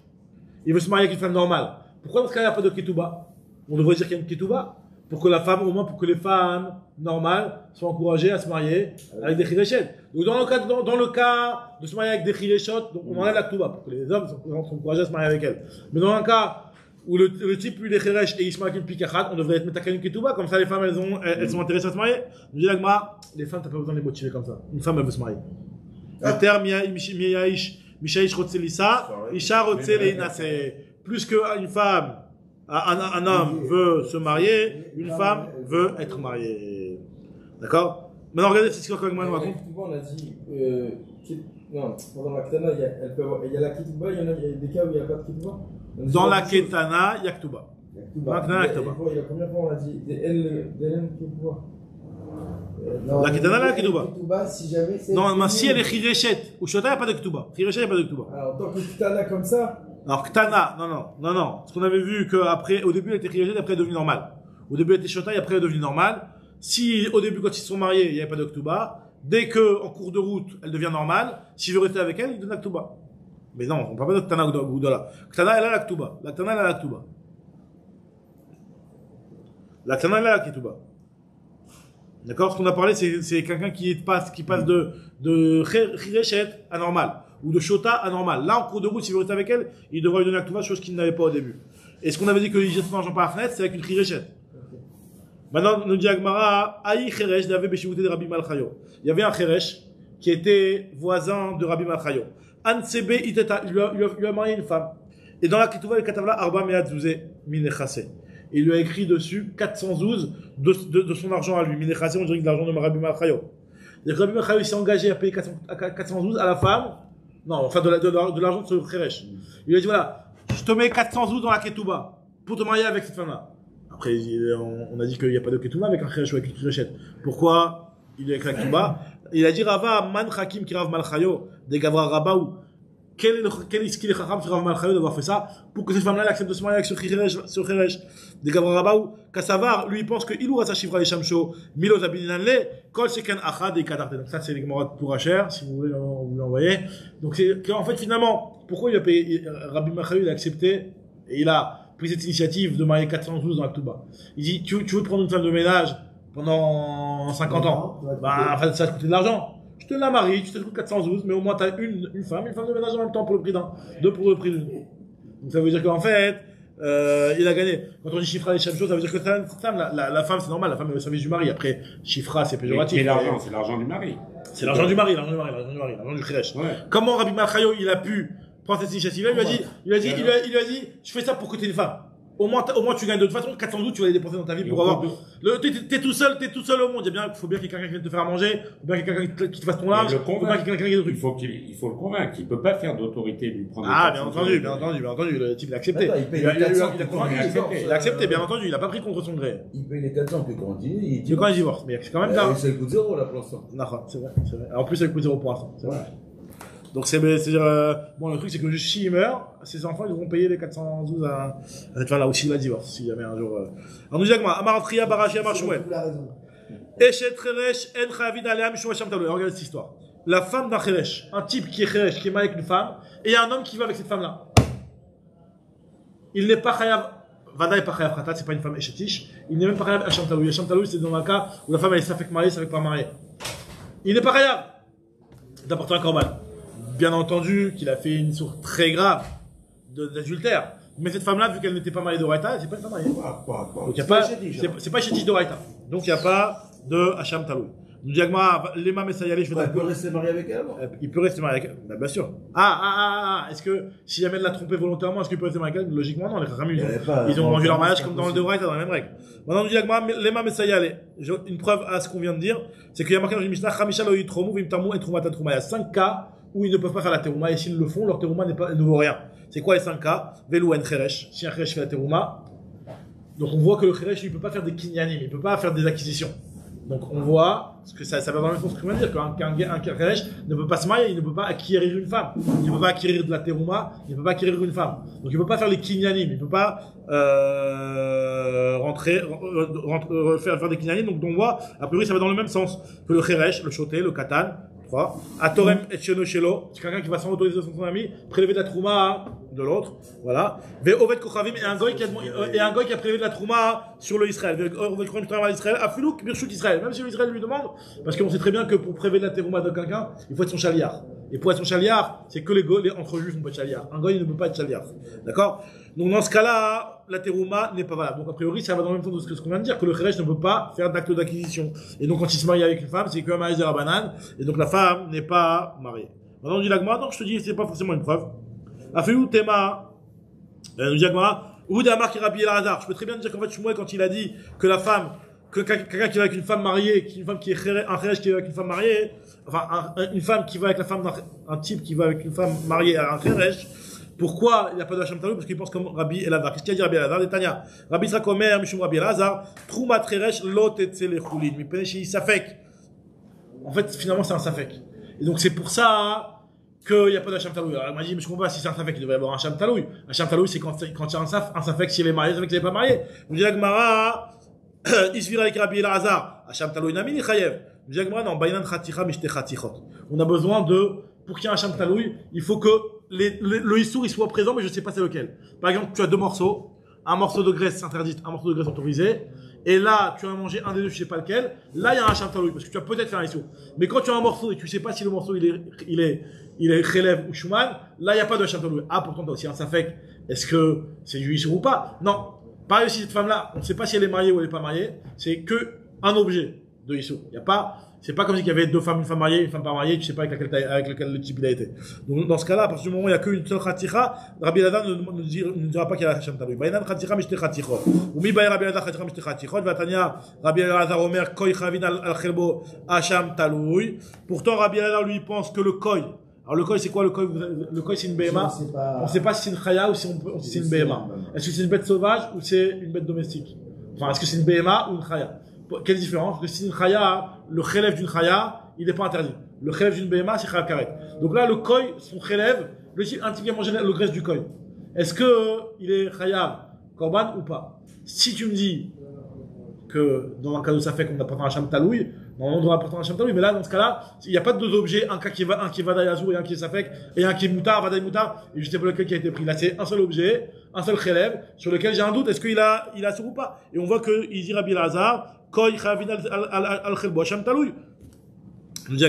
Il veut se marier avec une femme normale. Pourquoi dans ce cas, il n'y a pas de Ketuba? On devrait dire qu'il y a une Ketuba. Pour que la femme, au moins pour que les femmes normales soient encouragées à se marier avec des Hireshet. Donc, dans le cas, dans, dans le cas de se marier avec des Hireshot, donc on enlève la Ktuba pour que les hommes soient encouragés à se marier avec elle. Mais dans un cas où le, le type, lui, est Hiresh et il se marie avec une Pikachat, on devrait être mettre à une Ketuba. Comme ça, les femmes, elles, ont, elles, elles sont intéressées à se marier. Je dis l'agma, les femmes, t'as pas besoin de les motiver comme ça. Une femme, elle veut se marier. Le terme, Mia- Mish- Miaïch, Mishaïch Rotse Lisa, Isha Rotse Leina, c'est plus qu'une femme, un, un- homme veut se marier, une femme veut être mariée. D'accord? Maintenant, regardez ce que Kogman raconte. Ketouba, on a dit. Euh, non, pendant la Ketana, il y a, elle peut avoir- il y a la Ketouba, il y en a, il y a des cas où il n'y a pas de Ketouba. A Dans la quelque chose. Ketana, Yaktuba. Ketouba. Maintenant, la Et- Ketouba. et pour- et La première fois, on a dit des L Ketouba. Non, La Ketana, la Ketouba. Ketouba, si jamais c'est. Non, mais si elle est Hireshet, ou Shota, il n'y a pas de Ktuba. Hireshet, il n'y a pas de. Alors, tant que Ketana comme ça, Alors, Ktana, non, non, non, non. Parce qu'on avait vu qu'après, au début, elle était Hireshet, après, elle est devenue normale. Au début, elle était Shota, et après, elle est devenue normale. Si, au début, quand ils se sont mariés, il n'y avait pas de Ktuba, dès que, en cours de route, elle devient normale, si je veux rester avec elle, il donne la Ktuba. Mais non, on parle pas de Ktana ou. Ktana, elle a la Ktuba. La Ktana, elle a la Ktuba. La Ktana, elle a la Ktuba. D'accord Ce qu'on a parlé, c'est, quelqu'un qui passe, qui passe de, de à normal. Ou de Shota à normal. Là, en cours de route, si vous restez avec elle, il devra lui donner la chose qu'il n'avait pas au début. Et ce qu'on avait dit qu'il jette son argent par la fenêtre, c'est avec une Hireshet. Maintenant, nous dit Agmara, Aïe Cheresh d'Ave Beshivute de Rabbi Malchayo. Il y avait un Cheresh qui était voisin de Rabbi Malchayo. Ansebe il lui a, marié une femme. Et dans la Ketouva, il Katavla Arba Meadzouze Minechase. Il lui a écrit dessus 412 de, de, de son argent à lui. Minechase, on dirait que l'argent de Rabbi Malchayo. Rabbi Malchayo s'est engagé à payer 400 à 412 à la femme. Non, enfin de la- de la- de l'argent de, ce Cheresh. Il lui a dit voilà, je te mets 412 dans la Ketouba pour te marier avec cette femme-là. Après, on, a dit qu'il n'y a pas de Ketouba avec un Cheresh ou avec une Chereshet. Pourquoi il est avec la Ketouba Il a dit Rava Man Hakim Kirav Malchayo, des Gavra Rabaou. Quel est le, quel est ce qu'il est Chacham sur Rav Malchayo d'avoir fait ça pour que cette femme-là accepte de se marier avec ce Cheresh, ce Cheresh des Gavra Rabaou Kassavar, lui, il pense que il ou sa chifra les Shamsho, Milo Zabinanle, Kol Sheken Achad et Kadarte. Donc ça, c'est les Gemara de Touracher, si vous voulez, vous l'envoyer. Donc c'est, qu'en fait, finalement, pourquoi il a payé, Rabbi Malchayo, il a accepté, et il a pris cette initiative de marier 412 dans la Touba. Il dit, tu, tu veux prendre une femme de ménage pendant 50 ans Bah, enfin, ça va te coûter de l'argent. Je te la marie, tu te coûte 412, mais au moins t'as une, une femme, une femme de ménage en même temps pour le prix d'un, deux pour le prix d'une. Donc ça veut dire qu'en fait, euh, il a gagné. Quand on dit chiffra les chaque chose, ça veut dire que la, la, la femme c'est normal, la femme est au service du mari. Après, chiffra c'est péjoratif. et l'argent, c'est l'argent du mari. C'est l'argent du mari, l'argent du mari, l'argent du mari, l'argent du crèche. Ouais. Comment Rabbi Malchayo, il a pu prendre cette initiative-là? Il lui a dit, il lui a dit, il lui a, il lui a dit, je fais ça pour que tu une femme. Au moins, au moins tu gagnes de toute façon 412, tu vas les dépenser dans ta vie Et pour avoir. Le, t'es, tout seul, t'es tout seul au monde. Il y a bien, faut bien qu'il y ait quelqu'un qui vienne te faire à manger, faut bien qu'il y ait quelqu'un qui te, fasse ton linge, le faut bien convaincre. qu'il y ait quelqu'un qui ait des Il faut qu'il, il faut le convaincre. Il peut pas faire d'autorité lui prendre. Ah, bien 400 entendu, bien entendu, bien entendu. Le type, il a accepté. Il a, 400 accepté, bien entendu. Il a pas pris contre son gré. Il paye les 400 puis il continue. Il C'est quand il divorce. Mais c'est quand même. Euh, C'est le coup de zéro là pour l'instant. Non, c'est vrai, c'est vrai. En plus, avec coup de zéro pour l'instant. C'est vrai. Donc, c'est, c'est, euh, bon, le truc, c'est que juste si il meurt, ses enfants, ils devront payer les 412 à, cette femme-là, ou s'il la divorce, si jamais un jour, euh. Alors, nous dit Agma, Amaratria, Barashi, Amar Shmuel. Tu as raison. Eshet Cheresh, En Chavid Tablo. Regardez cette histoire. La femme d'un Cheresh, un type qui est Cheresh, qui est marié avec une femme, et il y a un homme qui va avec cette femme-là. Il n'est pas Chayav, Vada est pas Chayav Khatat, c'est pas une femme Eshetish. Il n'est même pas Chayav Hacham Taloui. Hacham Taloui, c'est dans un cas où la femme elle est fait mariée, fait pas mariée. Il n'est pas Chayav d'apporter un corban. Bien entendu qu'il a fait une source très grave d'adultère. Mais cette femme-là, vu qu'elle n'était pas mariée d'Oraita, c'est pas une femme mariée. Quoi, quoi, quoi. Donc il y a pas, c'est c'est pas Chétiche d'Oraita. Donc il n'y a pas de Hacham Taloui. Nous dit Agma, Lema Messayale, je vais Ouais, Il peut rester marié avec elle Euh, Il peut rester marié avec elle. Bah, bien sûr. Ah, ah, ah, ah. Est-ce que si jamais elle l'a trompé volontairement, est-ce qu'il peut rester marié avec elle? Logiquement, non. Les Chachamim, ils ont, ils ont rendu leur mariage comme dans le. Debraïta, dans les mêmes règles. Maintenant, nous dit Agma, Lema Messayale. Je- Une preuve à ce qu'on vient de dire, c'est qu'il y a marqué dans une Mishnah, Chamisha lo yitromu, vimtamu et trumata truma. Il y a 5 cas où ils ne peuvent pas faire la terouma, et s'ils le font, leur terouma ne vaut rien. C'est quoi les 5 cas? Velu en cheresh. Si un cheresh fait la terouma, donc on voit que le cheresh, il peut pas faire des kinyanim, il peut pas faire des acquisitions. Donc on voit, parce que ça, va dans le même sens que je dire, qu'un Keresh ne peut pas se marier, il ne peut pas acquérir une femme. Il ne peut pas acquérir de la terouma, il ne peut pas acquérir une femme. Donc il ne peut pas faire les kinyanim, il ne peut pas euh, rentrer, faire, des kinyanim. Donc on voit, a priori ça va dans le même sens que le Keresh, le Choté, le Katan. 3. Atorem et Shelo, c'est quelqu'un qui va sans autorisation de son ami prélever de la trouma de l'autre. Voilà. Ve Oved Kochavim et un goy qui a, euh, et un goy qui a prélevé de la trouma sur le Israël. Ve Oved Kochavim à Israël, Afiluk Birshut Israël. Même si l'Israël lui demande, parce qu'on sait très bien que pour prélever de la trouma de quelqu'un, il faut être son chaliard. Et pour être son chaliard, c'est que les les entre juifs, on peut être chaliard. Un goy, ne peut pas être chaliard. D'accord? Donc dans ce cas-là, la terouma n'est pas valable. Donc a priori, ça va dans le même sens de ce que- qu'on vient de dire, que le Kheresh ne peut pas faire d'acte d'acquisition. Et donc quand il se marie avec une femme, c'est qu'un mariage de la banane, et donc la femme n'est pas mariée. Maintenant, on dit l'agma, donc je te dis, c'est pas forcément une preuve. Afilou Tema, euh, nous dit l'agma, ou d'Amar qui Rabbi Elazar. Je peux très bien dire qu'en fait, Shmuel, quand il a dit que la femme, que quelqu'un qui va avec une femme mariée, une femme qui est un Kheresh qui va avec une femme mariée, enfin, un- un- une femme qui va avec la femme un type qui va avec une femme mariée à un Kheresh, pourquoi il n'y a pas de Hacham Talou Parce qu'il pense comme Rabbi Elazar. Qu'est-ce qu'il a dit Rabbi Elazar? Netanya. Rabbi Israq Omer, Mishum Rabbi Elazar, Troumat Kheresh, Lot et Tzele Chulin. Mipene Shei Safek. En fait, finalement, c'est un Safek. Et donc, c'est pour ça qu'il n'y a pas de Hacham Talouy. Alors, il m'a dit, mais je comprends pas, si c'est un Safek, il devrait y avoir un Hacham Talouy. Un Hacham Talouy, c'est quand, il y a un Saf, un Safek s'il est marié, un Safek s'il n'est pas marié. Nous dit la On a besoin de, pour qu'il y ait un Hacham Talouy, il faut que le, Issour, soit présent, mais je sais pas c'est lequel. Par exemple, tu as deux morceaux. Un morceau de graisse interdite, un morceau de graisse autorisé. Et là, tu as mangé un des deux, je sais pas lequel. Là, il y a un Hacham Talouy, parce que tu as peut-être fait un Issour. Mais quand tu as un morceau et tu sais pas si le morceau il est, il est, il est Khelev ou Shuman, là, il n'y a pas de Hacham Talouy. Ah, pourtant, tu as aussi un Safek. Est-ce que c'est du Issour ou pas? Non. Pareil aussi, cette femme-là, on ne sait pas si elle est mariée ou elle n'est pas mariée. C'est que un objet de Issour. Il y a pas, c'est pas comme s'il y avait deux femmes, une femme mariée, une femme pas mariée, tu sais pas avec laquelle, le type il a été. Donc, dans ce cas-là, à partir du moment où il n'y a qu'une seule khaticha, Rabbi Elazar ne, ne, dira, ne pas qu'il y a. Baïnan khaticha mishte khatichot. Ou mi Rabbi. Vatania, Rabbi omer koi chavin al Talouy. Pourtant, Rabbi Elazar lui pense que le koi, alors le koi c'est quoi le koi? Le koi c'est une BMA. Pas. On ne sait pas si c'est une chaya ou si on peut- si c'est une BMA. Est-ce que c'est une bête sauvage ou c'est une bête domestique? Enfin, est-ce que c'est une BMA ou une chaya? Quelle différence? Parce que si c'est une chaya, le chélève d'une chaya, il n'est pas interdit. Le chélève d'une BMA, c'est chaya karet. Donc là, le koi, son chélève, le type, un a mangé le graisse du koi. Est-ce que euh, il est chaya korban ou pas? Si tu me dis que dans un cas où ça fait qu'on apporte un Hacham Talouy, normalement on doit apporter un Hacham Talouy, mais là, dans ce cas-là, il n'y a pas de deux objets, un qui va, un qui va d'Ayazou et un qui est Safek, et un qui est Moutar, Vadaï Moutar, et je sais pas lequel qui a été pris. Là, c'est un seul objet, un seul Khelev, sur lequel j'ai un doute, est-ce qu'il a, il a ou pas? Et on voit que, il dit Rabbi Lazar, Koy Chavin al- al- al- al-Khelbo Talouy. Nous dit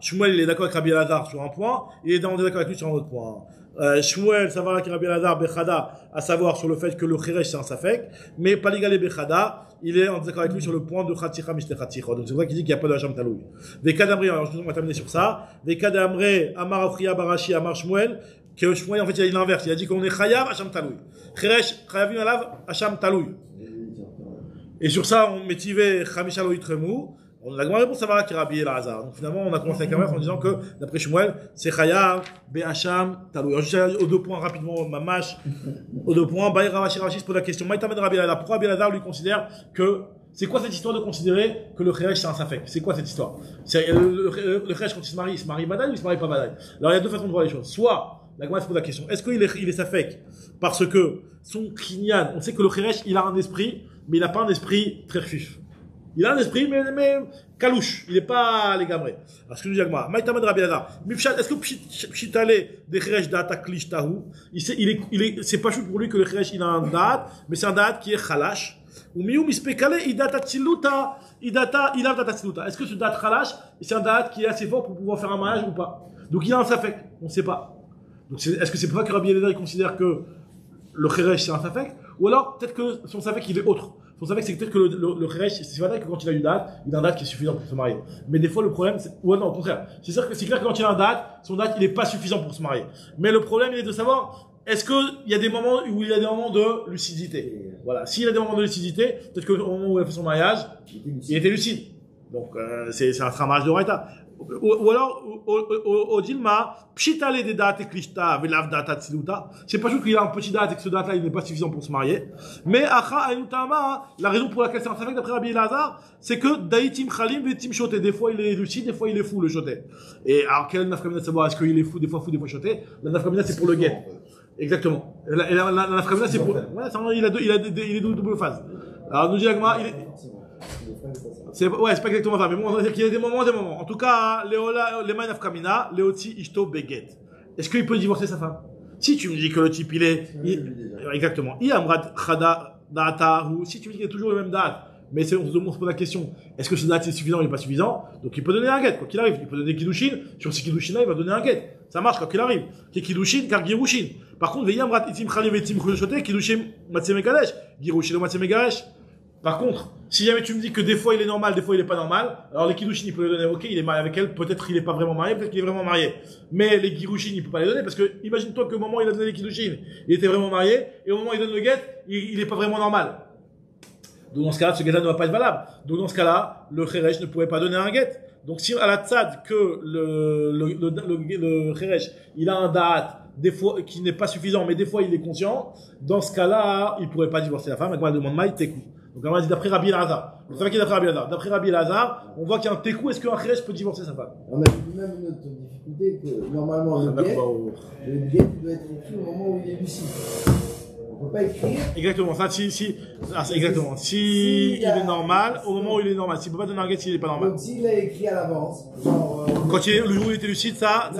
Shmuel il est d'accord avec Rabbi Elazar sur un point, il est en désaccord avec lui sur un autre point. Euh, Shmuel, ça va avec Rabbi Elazar, Bechada, à savoir sur le fait que le Khiresh c'est un Safek, mais Paligalé Bechada, il est en désaccord avec lui sur le point de Khaticha Mishte Khaticha. Donc c'est vrai qu'il dit qu'il n'y a pas de Hacham Taloui. Vekadamri, alors je vais terminer sur ça. Vekadamri, Amar Afriya Barashi, Amar Shmuel, que Shmuel en fait il a dit l'inverse, il a dit qu'on est Chayav Hacham Taloui. Khiresh, Chayavim Alav, Hacham Taloui. Et sur ça, on métivait Khamisha Lo Itremou. On la grande réponse, ça va qui Rabbi Elazar. Donc finalement, on a commencé avec un en disant que, d'après Shmuel, c'est Chayav, Be'acham, Talou. Alors, juste aux deux points, rapidement, Mamash, aux deux points, Baï Ravashi Ravashi se pose la question, Maïtamed Rabbi Elazar. Pourquoi Rabbi Elazar lui considère que, c'est quoi cette histoire de considérer que le Kheresh c'est un Safek? C'est quoi cette histoire? C'est, le, le, quand il se marie, il se marie Badaï ou il se marie pas Badaï Alors il y a deux façons de voir les choses. Soit, la se pose la question, est-ce qu'il est, il Safek parce que son Kinyan, on sait que le Kheresh, il a un esprit, mais il n'a pas un esprit très fif. Il a un esprit, mais, mais calouche. Il n'est pas les gamrés. Alors, ce que nous dit Agma, Maïtamed Rabbi. Mifshat, est-ce que Pshit- Pshitale des Kheresh data klishtahu, il sait, il est, il est, c'est pas juste pour lui que le Kheresh, il a un date, mais c'est un date qui est khalash. Ou miou mispekale, idata tziluta, idata, il a data tziluta. Est-ce que ce date khalash, c'est un date qui est assez fort pour pouvoir faire un mariage ou pas? Donc, il a un safek. On ne sait pas. Donc, est-ce que c'est pour ça que Rabbi Elazar, il considère que le Kheresh c'est un Safek, ou alors peut-être que son Safek il est autre. Son Safek c'est peut-être que le, le, le Kheresh, c'est vrai que quand il a une date, il a un date qui est suffisant pour se marier. Mais des fois le problème, c'est, ou non, au contraire. C'est sûr que c'est clair que quand il a un date, son date il est pas suffisant pour se marier. Mais le problème il est de savoir, est-ce qu'il y a des moments où il y a des moments de lucidité? Voilà. S'il a des moments de lucidité, peut-être qu'au moment où il a fait son mariage, il était lucide. Donc euh, c'est c'est un, c'est mariage de Raïta. Ou, ou alors, au, au, au, au Dilma, pshitale des dates et klishta, velav data tsiluta. C'est pas juste qu'il a un petit date et que ce date-là, il n'est pas suffisant pour se marier. Mais, acha ayutama, la raison pour laquelle c'est un safek d'après Rabbi Elazar, c'est que daïtim chalim vetim shoté. Des fois, il est lucide, des fois, il est fou, le shoté. Et, alors, quel est le nafkamina savoir est-ce qu'il est fou, des fois fou, des fois shoté? La nafkamina, c'est pour le guet. Exactement. La, la, la, la nafkamina, c'est pour, ouais, il a deux, il a deux, il est double phase. Alors, nous dit Agma, il est, c'est, ouais, c'est pas exactement ça, mais bon, on va dire qu'il y a des moments, des moments. En tout cas, Léola, Leman Afkamina, Léoti Ishto Beget. Est-ce qu'il peut divorcer sa femme? Si tu me dis que le type, il est, il- exactement. Il Amrad Khada Data, ou si tu me dis qu'il a toujours le même date, mais c'est, on se pose la question, est-ce que ce date c'est suffisant ou est pas suffisant? Donc il peut donner un get, quoi qu'il arrive. Il peut donner Kiddushin, sur ces Kiddushin là, il va donner un get. Ça marche, quoi qu'il arrive. Qui est Kiddushin, car Girushin. Par contre, Veillam Rat Itim Khalim Etim Khushote, Kiddushin Matseme Kadesh, Girushin ou Matseme Garesh. Par contre, si jamais tu me dis que des fois il est normal, des fois il est pas normal, alors les Kiddushin il peut les donner, ok, il est marié avec elle, peut-être il est pas vraiment marié, peut-être qu'il est vraiment marié. Mais les Girushin il peut pas les donner parce que imagine-toi qu'au moment où il a donné les Kiddushin, il était vraiment marié, et au moment où il donne le get, il, il est pas vraiment normal. Donc dans ce cas-là, ce get-là ne va pas être valable. Donc dans ce cas-là, le Kheresh ne pourrait pas donner un get. Donc si à la tzad que le, le, il a un date, des fois, qui n'est pas suffisant, mais des fois il est conscient, dans ce cas-là, il pourrait pas divorcer la femme, elle demande maï tekou. Donc on va dire d'après Rabbi Lazar. Vous savez qui est d'après Rabbi Lazar D'après Rabbi Lazar, on voit qu'il y a un tekou, est-ce qu'un Kheresh peut divorcer sa femme? On a vu même une autre difficulté que normalement le guet, le guet doit être écrit au moment où il est lucide. On peut pas écrire. Exactement, ça, si, si, ah, exactement. Si il est normal, au moment où il est normal. S'il peut pas donner un get, s'il est pas normal. Donc s'il a écrit à l'avance, genre. euh, Quand il est, le jour où il était lucide, ça,